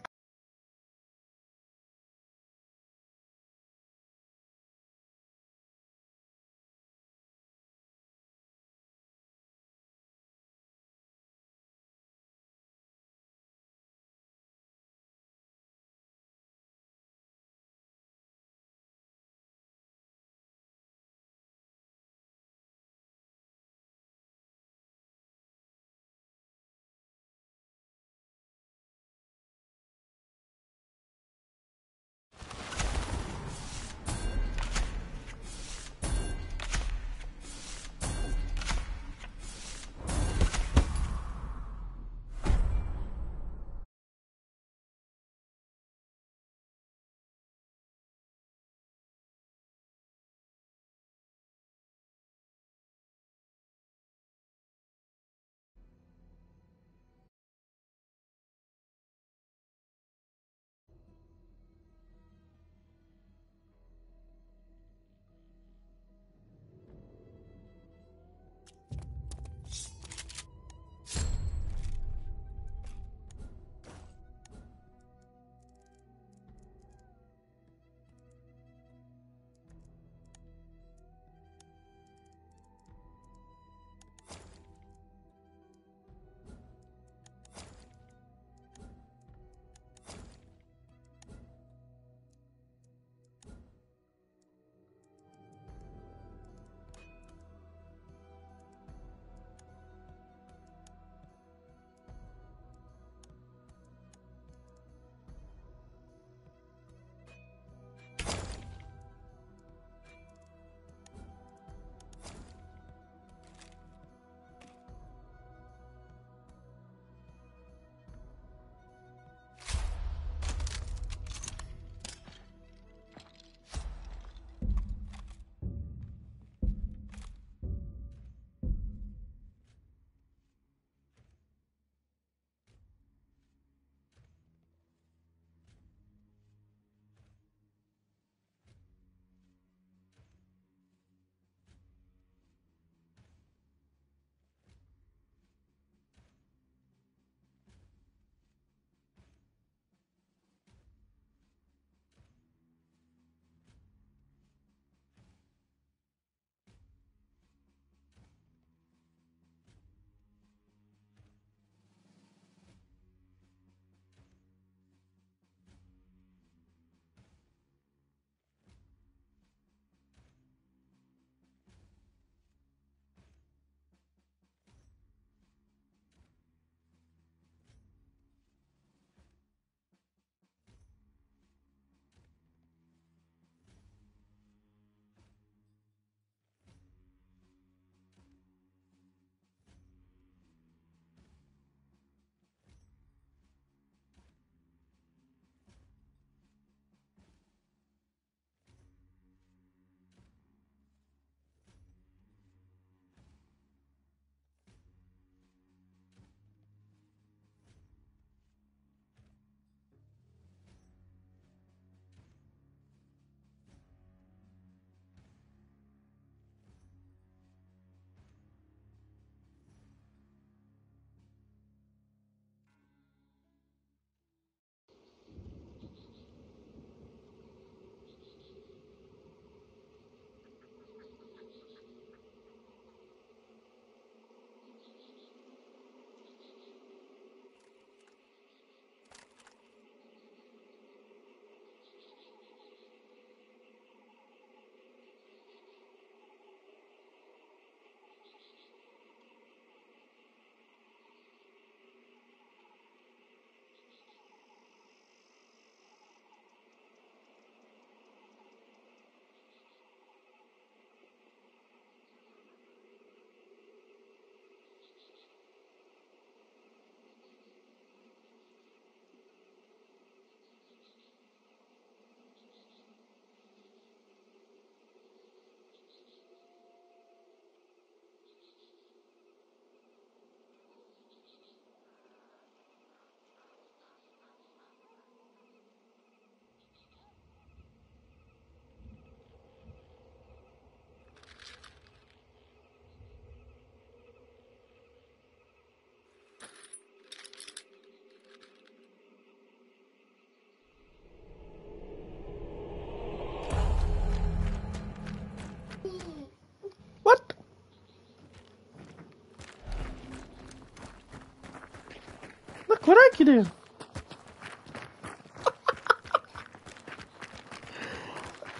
what I can do.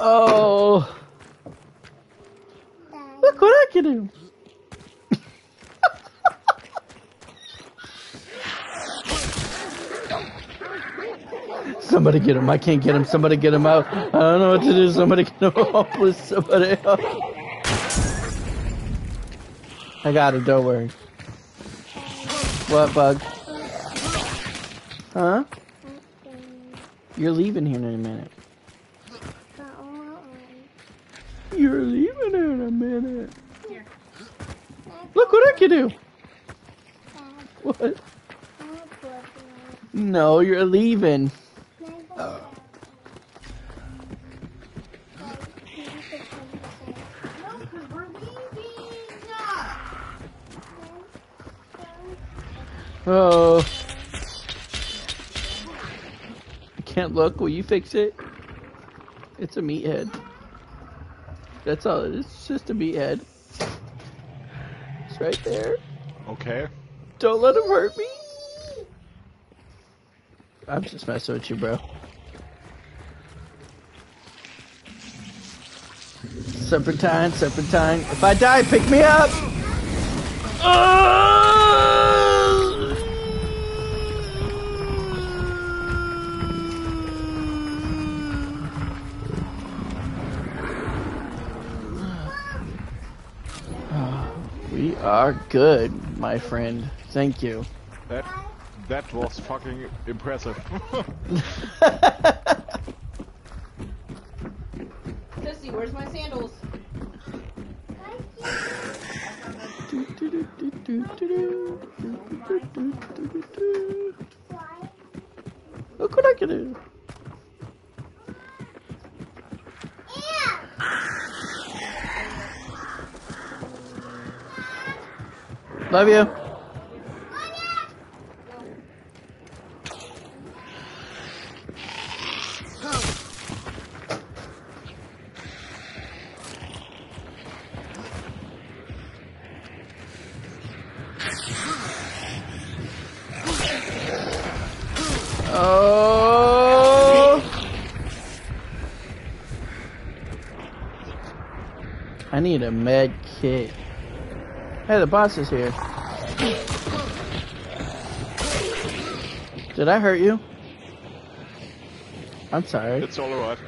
oh, what I can do. Somebody get him. I can't get him. Somebody get him out. I don't know what to do. Somebody get him out. Please, somebody help. I got it. Don't worry. What, bug? Huh? You're leaving here in a minute. You're leaving here in a minute. Look what I can do. What? No, you're leaving. No, because we're leaving. Oh. Look. Will you fix it? It's a meathead. That's all. it is. Just a meathead. It's right there. Okay. Don't let him hurt me. I'm just messing with you, bro. Serpentine, serpentine. If I die, pick me up. Oh! We are good, my friend. Thank you. That that was fucking impressive. <laughs> <laughs> Sissy, where's my sandals? Look what I can do. Love you. Oh. I need a med kit. Hey, the boss is here. Did I hurt you? I'm sorry. it's all alright.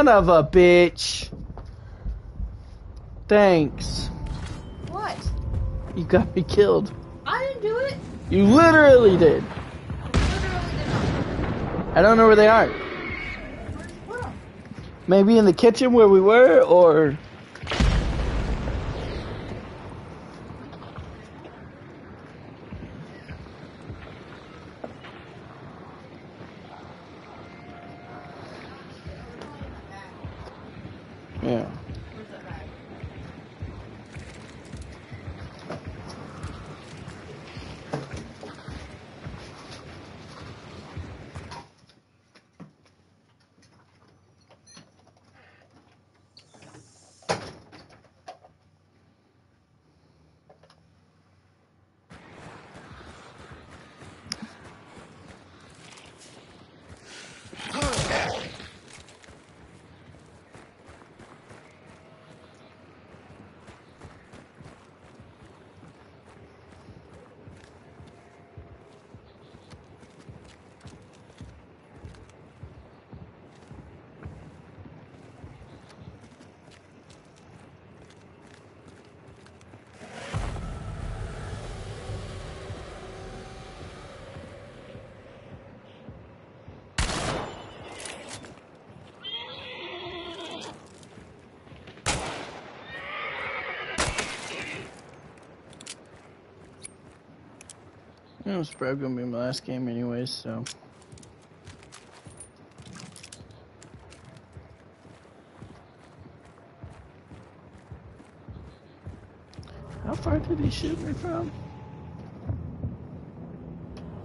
Son of a bitch. Thanks. What? You got me killed. I didn't do it. You literally did. Literally did not. I don't know where they are. Where's the world? Maybe in the kitchen where we were, or. It was probably gonna be my last game anyways, so. How far did he shoot me from?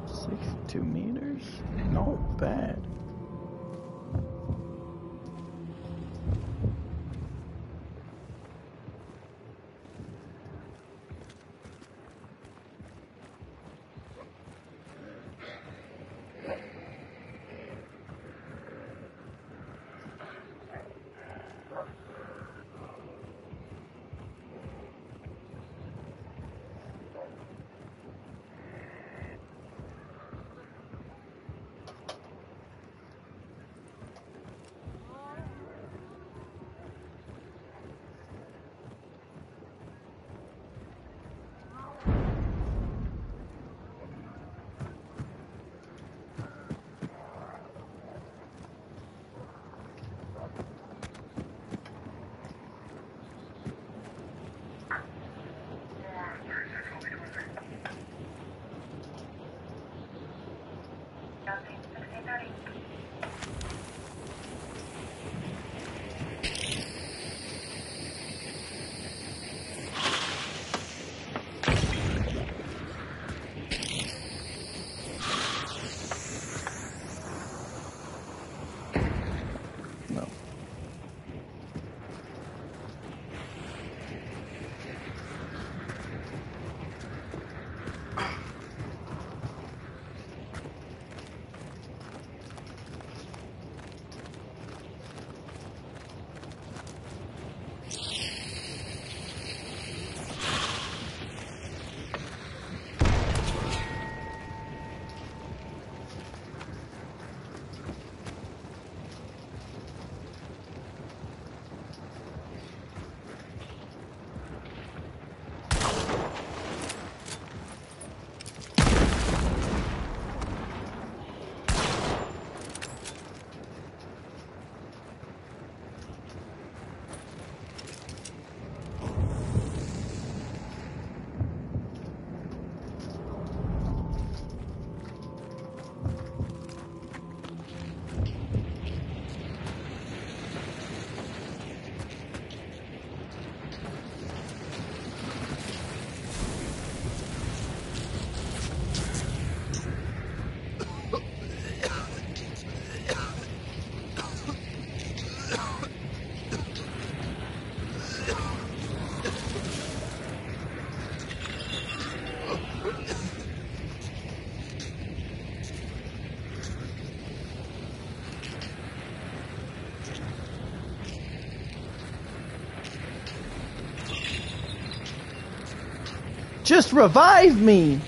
62 meters? Not bad. Just revive me!